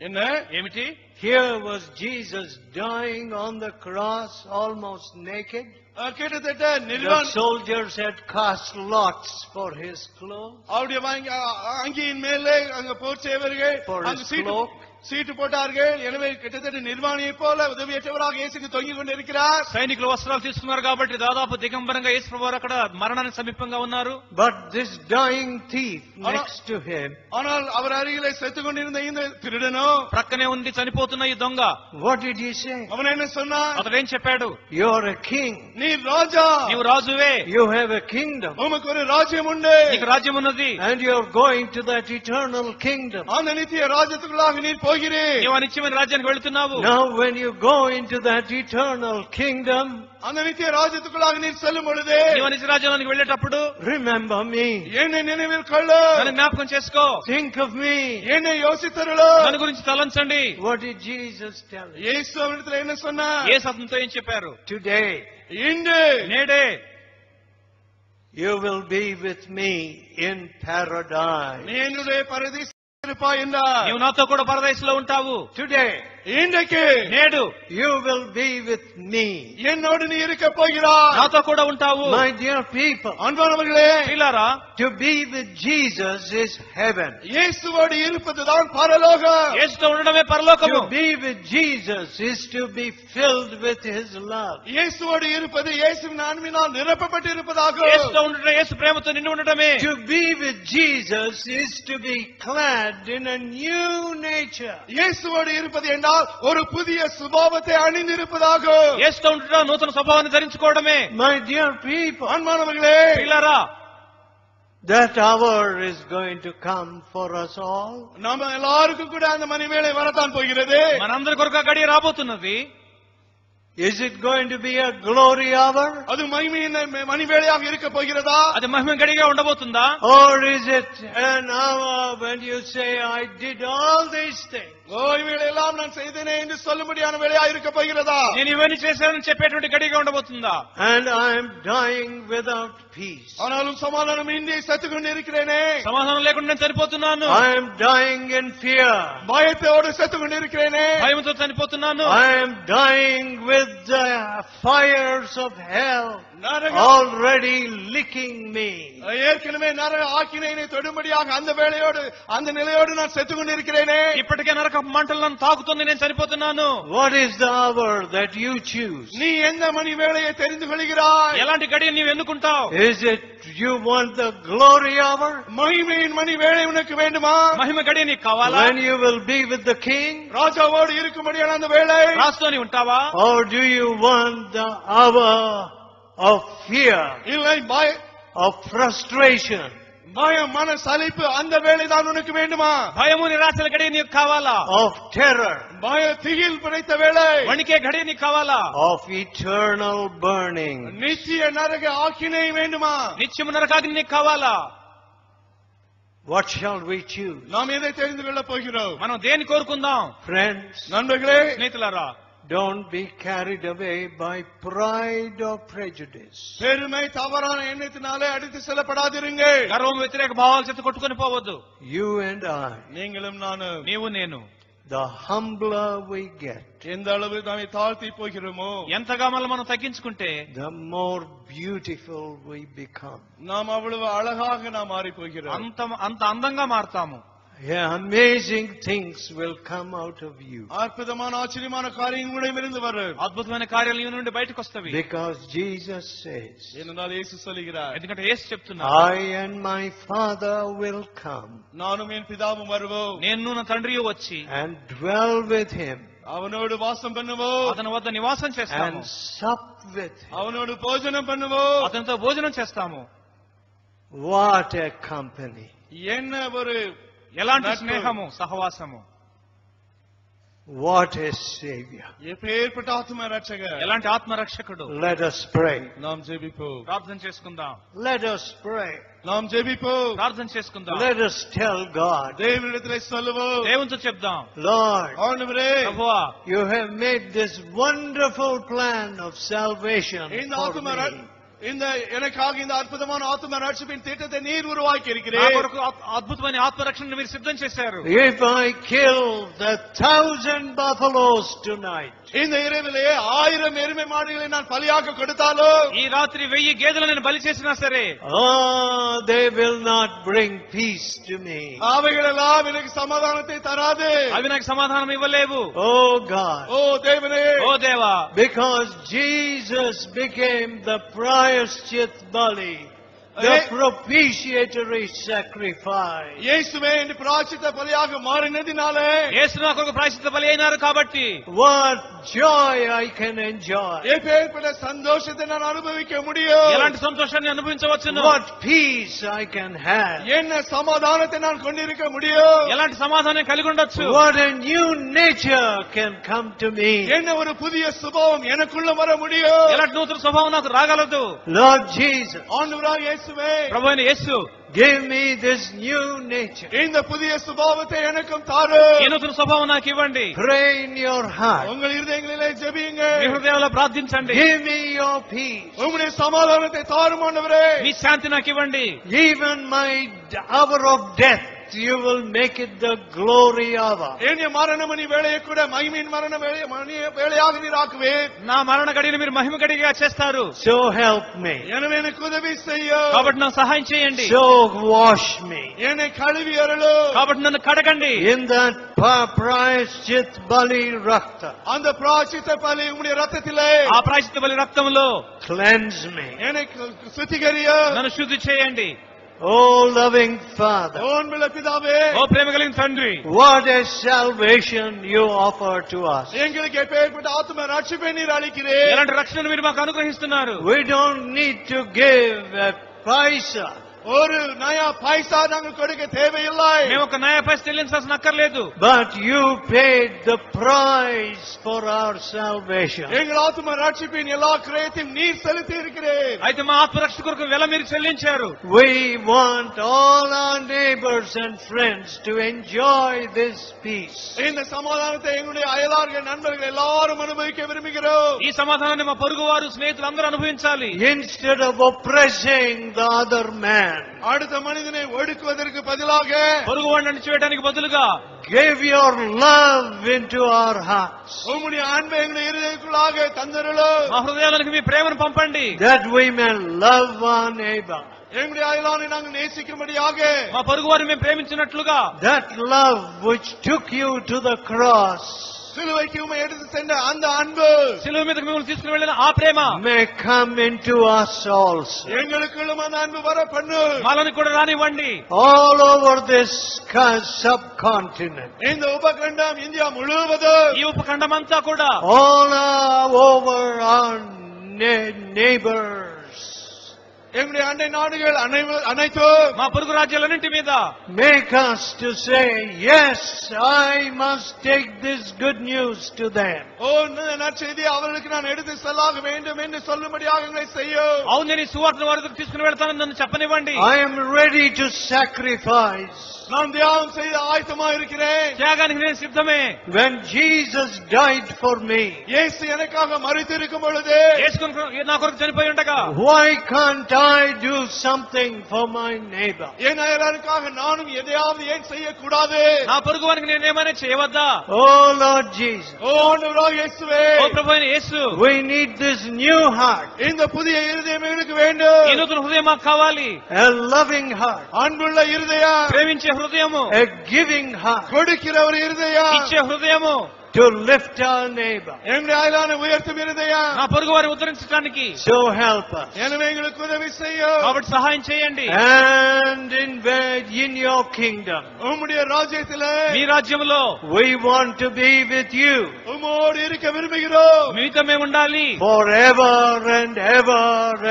என்ன ఏమిటి Here was Jesus dying on the cross almost naked. அஹ், கிட்டத்தட்ட The நிர்வாண soldiers had cast lots for his clothes. அவருடைய வாங்கி- அ- அ- அங்கியின் மேலே அங்க போர் செய்வர்கள் For his அங்கு சீட்டு cloak. சீட்டு போட்டார்கள் எனவே கிட்டத்தட்ட நிர்வாணியை போல உதவியற்றவராக இயேசுக்கு தொங்கிக் கொண்டிருக்கிறார் సైనికులు వస్త్రాలు తీసుకున్నారు కాబట్టి దాదాపు దిగంబరంగా యేసు వారు అక్కడ మరణానికి సమీపంగా ఉన్నారు But this dying thief next to him, ஆனால் அவர் அருகிலே செத்துக் கொண்டிருந்த இந்த திருடனோ ప్రక్కనే ఉంది చనిపోతున్న ఈ దొంగ what did he say? அவன் என்ன சொன்னான் అతడు ఏం చెప్పాడు You're a king. நீ ராஜா నీవు రాజువే You have a kingdom. உமக்கு ஒரு ராஜ்யம் உண்டு నీకు రాజ్యం ఉన్నది And you're going to that eternal kingdom. அந்த நித்திய ராஜ்யத்துக்குள்ளாக நீர் போகிறேன் ಹೋಗಿರಿ ನೀವು ಅನಿಶ್ಚಿತ ರಾಜ್ಯಕ್ಕೆ ವೆಳ್ತುನ್ನಾವು Now when you go into that eternal kingdom అన్న నిత్య రాజతుకులాగా నీ సెలముడిదే నివనిజ రాజ్యానికి వెళ్ళేటప్పుడు రిమెంబర్ మీ ఏంటి నేను మీరు కళ్ళు? నన్ను జ్ఞాపకం చేసుకో. థింక్ ఆఫ్ మీ ఏంటి యోసితరులు? నన్ను గురించి తలంచండి. What is Jesus tell Yesu అవిడతలు ఏం సన్నా ఏ సత్యంతో ఏం చెప్పారు? టుడే ఇండే నేడే. You will be with me in paradise నేను రే పరదేశ్ వెళ్ళిపోయిందా నాతో కూడా పరదేశంలో ఉంటావు. టుడే இன்றைக்கு నేడు you will be with me. என்னோடு நீ இருக்க போகிறாய் నాతో కూడా ఉంటావు My dear people, அன்பானவர்களே ప్రియులారా to be with Jesus is heaven. இயேசுவோடு இருப்பதுதான் பரலோகம் యేసుతో ఉండడమే పరలోకము To be with Jesus is to be filled with His love. இயேசுவோடு இருப்பது இயேசுவின் அன்பினால் நிரப்பப்பட்டு இருப்பதாக యేసుతో ఉండడం యేసు ప్రేమతో నిండి ఉండడమే To be with Jesus is to be clad in a new nature. இயேசுவோடு இருப்பது என்றால் ஒரு புதிய சுபாவத்தை அணிந்திருப்பதாக యేసుతో ఉండడం నూతన స్వభావాన్ని ధరించుకోవడమే My dear people, அன்பானவர்களே ప్రియులారా that hour is going to come for us all. நம்ம எல்லாருக்கும் கூட அந்த மணி வேளை வரத்தான் போகிறது మనందరి కొరకు ఆ గడియ రాబోతున్నది Is it going to be a glory hour? அது மகிமையின் மணி வேளையாக இருக்க போகிறதா అది మహిమ గడిగా ఉండబోతుందా Or is it an hour when you say, I did all these things? ஓ இவைகளை எல்லாம் நான் செய்தேனே என்று சொல்லும்படியான வேலையா இருக்க போகிறதா నేను ఇవన్నీ చేశానని చెప్పేటువంటి గడిగా ఉండబోతుందా And I'm dying without peace. ஆனாலும் சமாதானம் இன்றி செத்து கொண்டு இருக்கிறேனே సమాధానం లేకుండా నేను చనిపోతున్నాను I am dying in fear. பயத்தோடு செத்து கொண்டு இருக்கிறேனே భయంతో చనిపోతున్నాను I am dying with the fires of hell நரக already licking me. ஏற்கனவே நரக ஆக்கினையை தொடும்படியாக அந்த வேலையோடு அந்த நிலையோடு நான் செத்து கொண்டு இருக்கிறேனே ఇప్పటికే నరక మంటలు నన్ను తాకుతుంది నేను చనిపోతున్నాను What is the hour that you choose? நீ எந்த மணி வேலையை தெரிந்து கொள்கிறாய் ఎలాంటి గడియ నీవు ఎన్నుకుంటావు Is it you want the glory hour? மகிமையின் மணி வேலை உனக்கு வேண்டுமா మహిమ గడియ నీకు కావాలా When you will be with the king? ராஜாவோடு இருக்கும்படியான அந்த வேலை రాస్తోని ఉంటావా Or do you want the hour of fear, இல்லை பய of frustration, பயம் மன சலிப்பு அந்த வேலை தான் உனக்கு வேண்டுமா భయము నిరాశల గడియ నీకు కావాలా of terror, பய திகில் பிடித்த வேலை వణికే గడియ నీకు కావాలా of eternal burning? நிச்சய நரக ஆக்கினை வேண்டுமா నిత్యము నరకాగ్ని నీకు కావాలా What shall we choose? நாம் எதை தெரிந்து கொள்ளப் போகிறோம் మనం దేని కోరుకుందాం Friends, நண்பர்களே స్నేహితులారా don't be carried away by pride or prejudice. பெருமை தவறான எண்ணத்தினாலே அடித்து செல்லப்படாதிருங்கள் గర్వం వ్యతిరేక భావాలు చేత కొట్టుకొని పోవద్దు You and I, நீங்களும் நானும் నీవు నేను the humbler we get, எந்த அளவு நம்மை தாழ்த்தி போகிறோமோ ఎంతగా మనల్ని మనం తగ్గించుకుంటే the more beautiful we become. நாம் அவ்வளவு அழகாக நாம் மாறி போகிறோம் అంత అంత అందంగా మారతాము Yeah, amazing things will come out of you. Because Jesus says, I and my Father will come and dwell with him. ಅವನೋಡು ವಾಸಂ ಪನ್ನುವು అతని వద్ద నివాసం చేస్తాము and sup with him. అతనితో భోజనం చేస్తాము What a company! ఎలాంటి స్నేహము సహవాసము? వాట్ ఏ సేవియర్ ఏ పేర్పట ఆత్మ రక్షక ఎలాంటి ఆత్మ రక్షకుడు లెట్ అస్ ప్రే నామ్ జెబిపో ప్రార్థన చేసుకుందాం. లెట్ అస్ ప్రే నామ్ జెబిపో ప్రార్థన చేసుకుందాం. లెట్ అస్ టెల్ గాడ్ దేవుని ఎదురే సలువు దేవునితో చెప్దాం. లార్డ్ ఆనవరే ప్రభువా you have made this wonderful plan of salvation in ఆత్మ రక్షక இந்த எனக்காக இந்த அற்புதமான ஆத்ம ரட்சிப்பின் திட்டத்தை நீர் உருவாக்கி నా இருக்கிறேன் కొరకు అద్- అద్భుతమైన ఆత్మరక్షణను మీరు సిద్ధం చేశారు If I kill the thousand buffaloes tonight, இந்த இரவிலே ஆயிரம் எருமை மாடுகளை நான் பலியாக கொடுத்தாலும் ఈ రాత్రి వెయ్యి గేదెలు నేను బలి చేసినా సరే oh, they will not bring peace to me. அவைகளெல்லாம் எனக்கு சமாதானத்தை தராது అవి నాకు సమాధానం ఇవ్వలేవు Oh God. ஓ தேவனே ఓ దేవా Because Jesus became the przejść się dalej. the Hey. propitiatory sacrifice. இயேசுவே என்று பிராச்சித்த பலியாக மாறினதினாலே యేసు నా కొరకు ప్రాయశ్చిత్త బలి అయినారు కాబట్టి What joy I can enjoy. எப்பேற்பட்ட சந்தோஷத்தை நான் அனுபவிக்க முடியும் ఎలాంటి సంతోషాన్ని అనుభవించవచ్చును What peace I can have. என்ன சமாதானத்தை நான் கொண்டிருக்க முடியும் ఎలాంటి సమాధానం కలిగి ఉండొచ్చు What a new nature can come to me. என்ன ஒரு புதிய சுபாவம் எனக்குள்ள வர முடியும் ఎలాంటి నూతన స్వభావం నాకు రాగలదు Lord Jesus, ஆண்டவராக இயேசுவே ప్రభు అయిన యేసు give me this new nature. இந்த புதிய சுபாவத்தை எனக்கும் தாரு ఈ నూతన స్వభావం నాకు ఇవ్వండి Pray in your heart. உங்கள் இருதயங்களிலே ஜெபியுங்க మీ హృదయంలో ప్రార్థించండి Give me your peace. உங்களுடைய சமாதானத்தை தாரும் ஆண்டவரே మీ శాంతి నాకు ఇవ్వండి Even my hour of death, you will make it the glory hour. என்னுடைய மரண மணி வேலையை கூட மகிமையின் மரண வேலை மணி வேலையாக நீர் ஆக்குவேன் నా మరణ గడిని మీరు మహిమ గడిగా చేస్తారు So help me. எனவே எனக்கு உதவி செய்யும் కాబట్టి నాకు సహాయం చేయండి So wash me. என்னை கழுவி அருளு కాబట్టి నన్ను కడగండి In that pa- prayashchit bali rakta, அந்த பிராச்சித்த பலி உம்முடைய ரத்தத்திலே ఆ ప్రాయశ్చిత బలి రక్తంలో cleanse me. என்னை சுத்திகரிய నన్ను శుద్ధి చేయండి Oh loving Father, ஓன்பிள்ள பிதாவே ఓ ప్రేమ కలిగిన తండ్రి what a salvation you offer to us. எங்களுக்கு எப்பேற்பட்ட ஆத்ம ரட்சிப்பை நீர் அளிக்கிறேன் ఎలాంటి రక్షణను మీరు మాకు అనుగ్రహిస్తున్నారు We don't need to give a paisa. ஒரு நயா பைசா நாங்கள் கொடுக்க தேவையில்லை మేము ఒక న్యాయ పైస చెల్లించాల్సిన అక్కర్లేదు But you paid the price for our salvation. எங்கள் ஆத்ம ரட்சிப்பின் எல்லா கிரயத்தையும் நீர் செலுத்தி இருக்கிறேன் అయితే మా ఆత్మరక్ష కొరకు వెల మీరు చెల్లించారు We want all our neighbors and friends to enjoy this peace. இந்த சமாதானத்தை எங்களுடைய அயலார்கள் நண்பர்கள் எல்லாரும் அனுபவிக்க விரும்புகிறோம் ఈ సమాధానాన్ని మా పొరుగు వారు స్నేహితులు అందరూ అనుభవించాలి Instead of oppressing the other man, அடுத்த மனிதனை ஒடுக்குவதற்கு பதிலாக పొరుగు వాడిని అణిచివేయడానికి బదులుగా give your love into our hearts உம்முடைய அன்பை எங்களுடைய இருதயத்துக்குள்ளாக தந்தருளோ మా హృదయాలకు మీ ప్రేమను పంపండి that we may love our neighbor. எங்களுடைய அயலானை நாங்கள் நேசிக்கும்படியாக మా పొరుగు వారిని మేము ప్రేమించినట్లుగా That love which took you to the cross சிலுவைக்கு உண்மை எடுத்து சென்ற அந்த அன்பு సిలువ మీదకి మిమ్మల్ని తీసుకుని వెళ్ళిన ఆ ప్రేమ may come into us also. எங்களுக்குள்ளும் அந்த அன்பு வர பண்ணு మాలని కూడా రానివ్వండి All over this ca- subcontinent. இந்த உபகண்டம் இந்தியா முழுவதும் ఈ ఉపఖండం అంతా కూడా all uh, over our ne- neighbors. எங்களுடைய அண்டை நாடுகள் அனைவ- அனைத்தும் మా పొరుగు రాజ్యాలన్నింటి మీద Make us to say, yes, I must take this good news to them. ஓ இந்த நற்செய்தி அவர்களுக்கு நான் எடுத்து செல்லாக வேண்டும் என்று சொல்லும்படியாக எங்களை செய்யும் అవును నేను ఈ సువార్తను వారి దగ్గరికి తీసుకుని వెళ్తానని నన్ను చెప్పనివ్వండి I am ready to sacrifice. நான் தியாகம் செய்து ஆயத்தமா இருக்கிறேன் త్యాగానికి నేను సిద్ధమే When Jesus died for me, இயேசு எனக்காக மறித்திருக்கும் பொழுது యేసుకొని నా కొరకు చనిపోయి ఉండగా why can't I do something for my neighbor? என் அயலானுக்காக நானும் எதையாவது ஏன் செய்யக்கூடாது నా పొరుగు వారికి నేను ఏమైనా చేయవద్దా Oh Lord Jesus, ஓ ஆண்டவராக இயேசுவே ఓ ప్రభు అయిన యేసు we need this new heart, இந்த புதிய இருதயம் எங்களுக்கு வேண்டும் ఈ నూతన హృదయం మాకు కావాలి a loving heart, அன்புள்ள இருதயம் ప్రేమించే హృదయము a giving heart கொடுக்கிற ஒரு இருதயம் ఇచ్చే హృదయము to lift our neighbor. எங்களுடைய அயலான உயர்த்தும் இருதயம் నా పొరుగు వారిని ఉద్ధరించడానికి So help us. எனவே எங்களுக்கு உதவி செய்யும் కాబట్టి సహాయం చేయండి And invade in your kingdom. உம்முடைய ராஜ்யத்திலே మీ రాజ్యంలో We want to be with you உம்மோடு இருக்க விரும்புகிறோம் మీతో మేము ఉండాలి forever and ever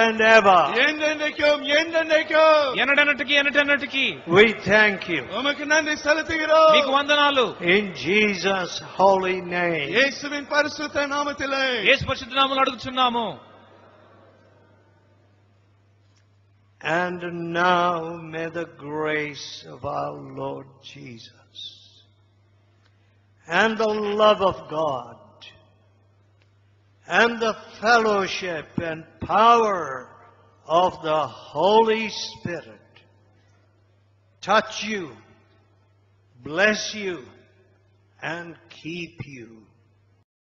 and ever. என்றென்றைக்கும் என்றென்றைக்கும் ఎన్నడన్నటికి ఎన్నటన్నటికి We thank you. உமக்கு நன்றி செலுத்துகிறோம் మీకు వందనాలు In Jesus' holy and now may the grace of our Lord Jesus and the love of God and the fellowship and power of the Holy Spirit touch you, bless you, and keep you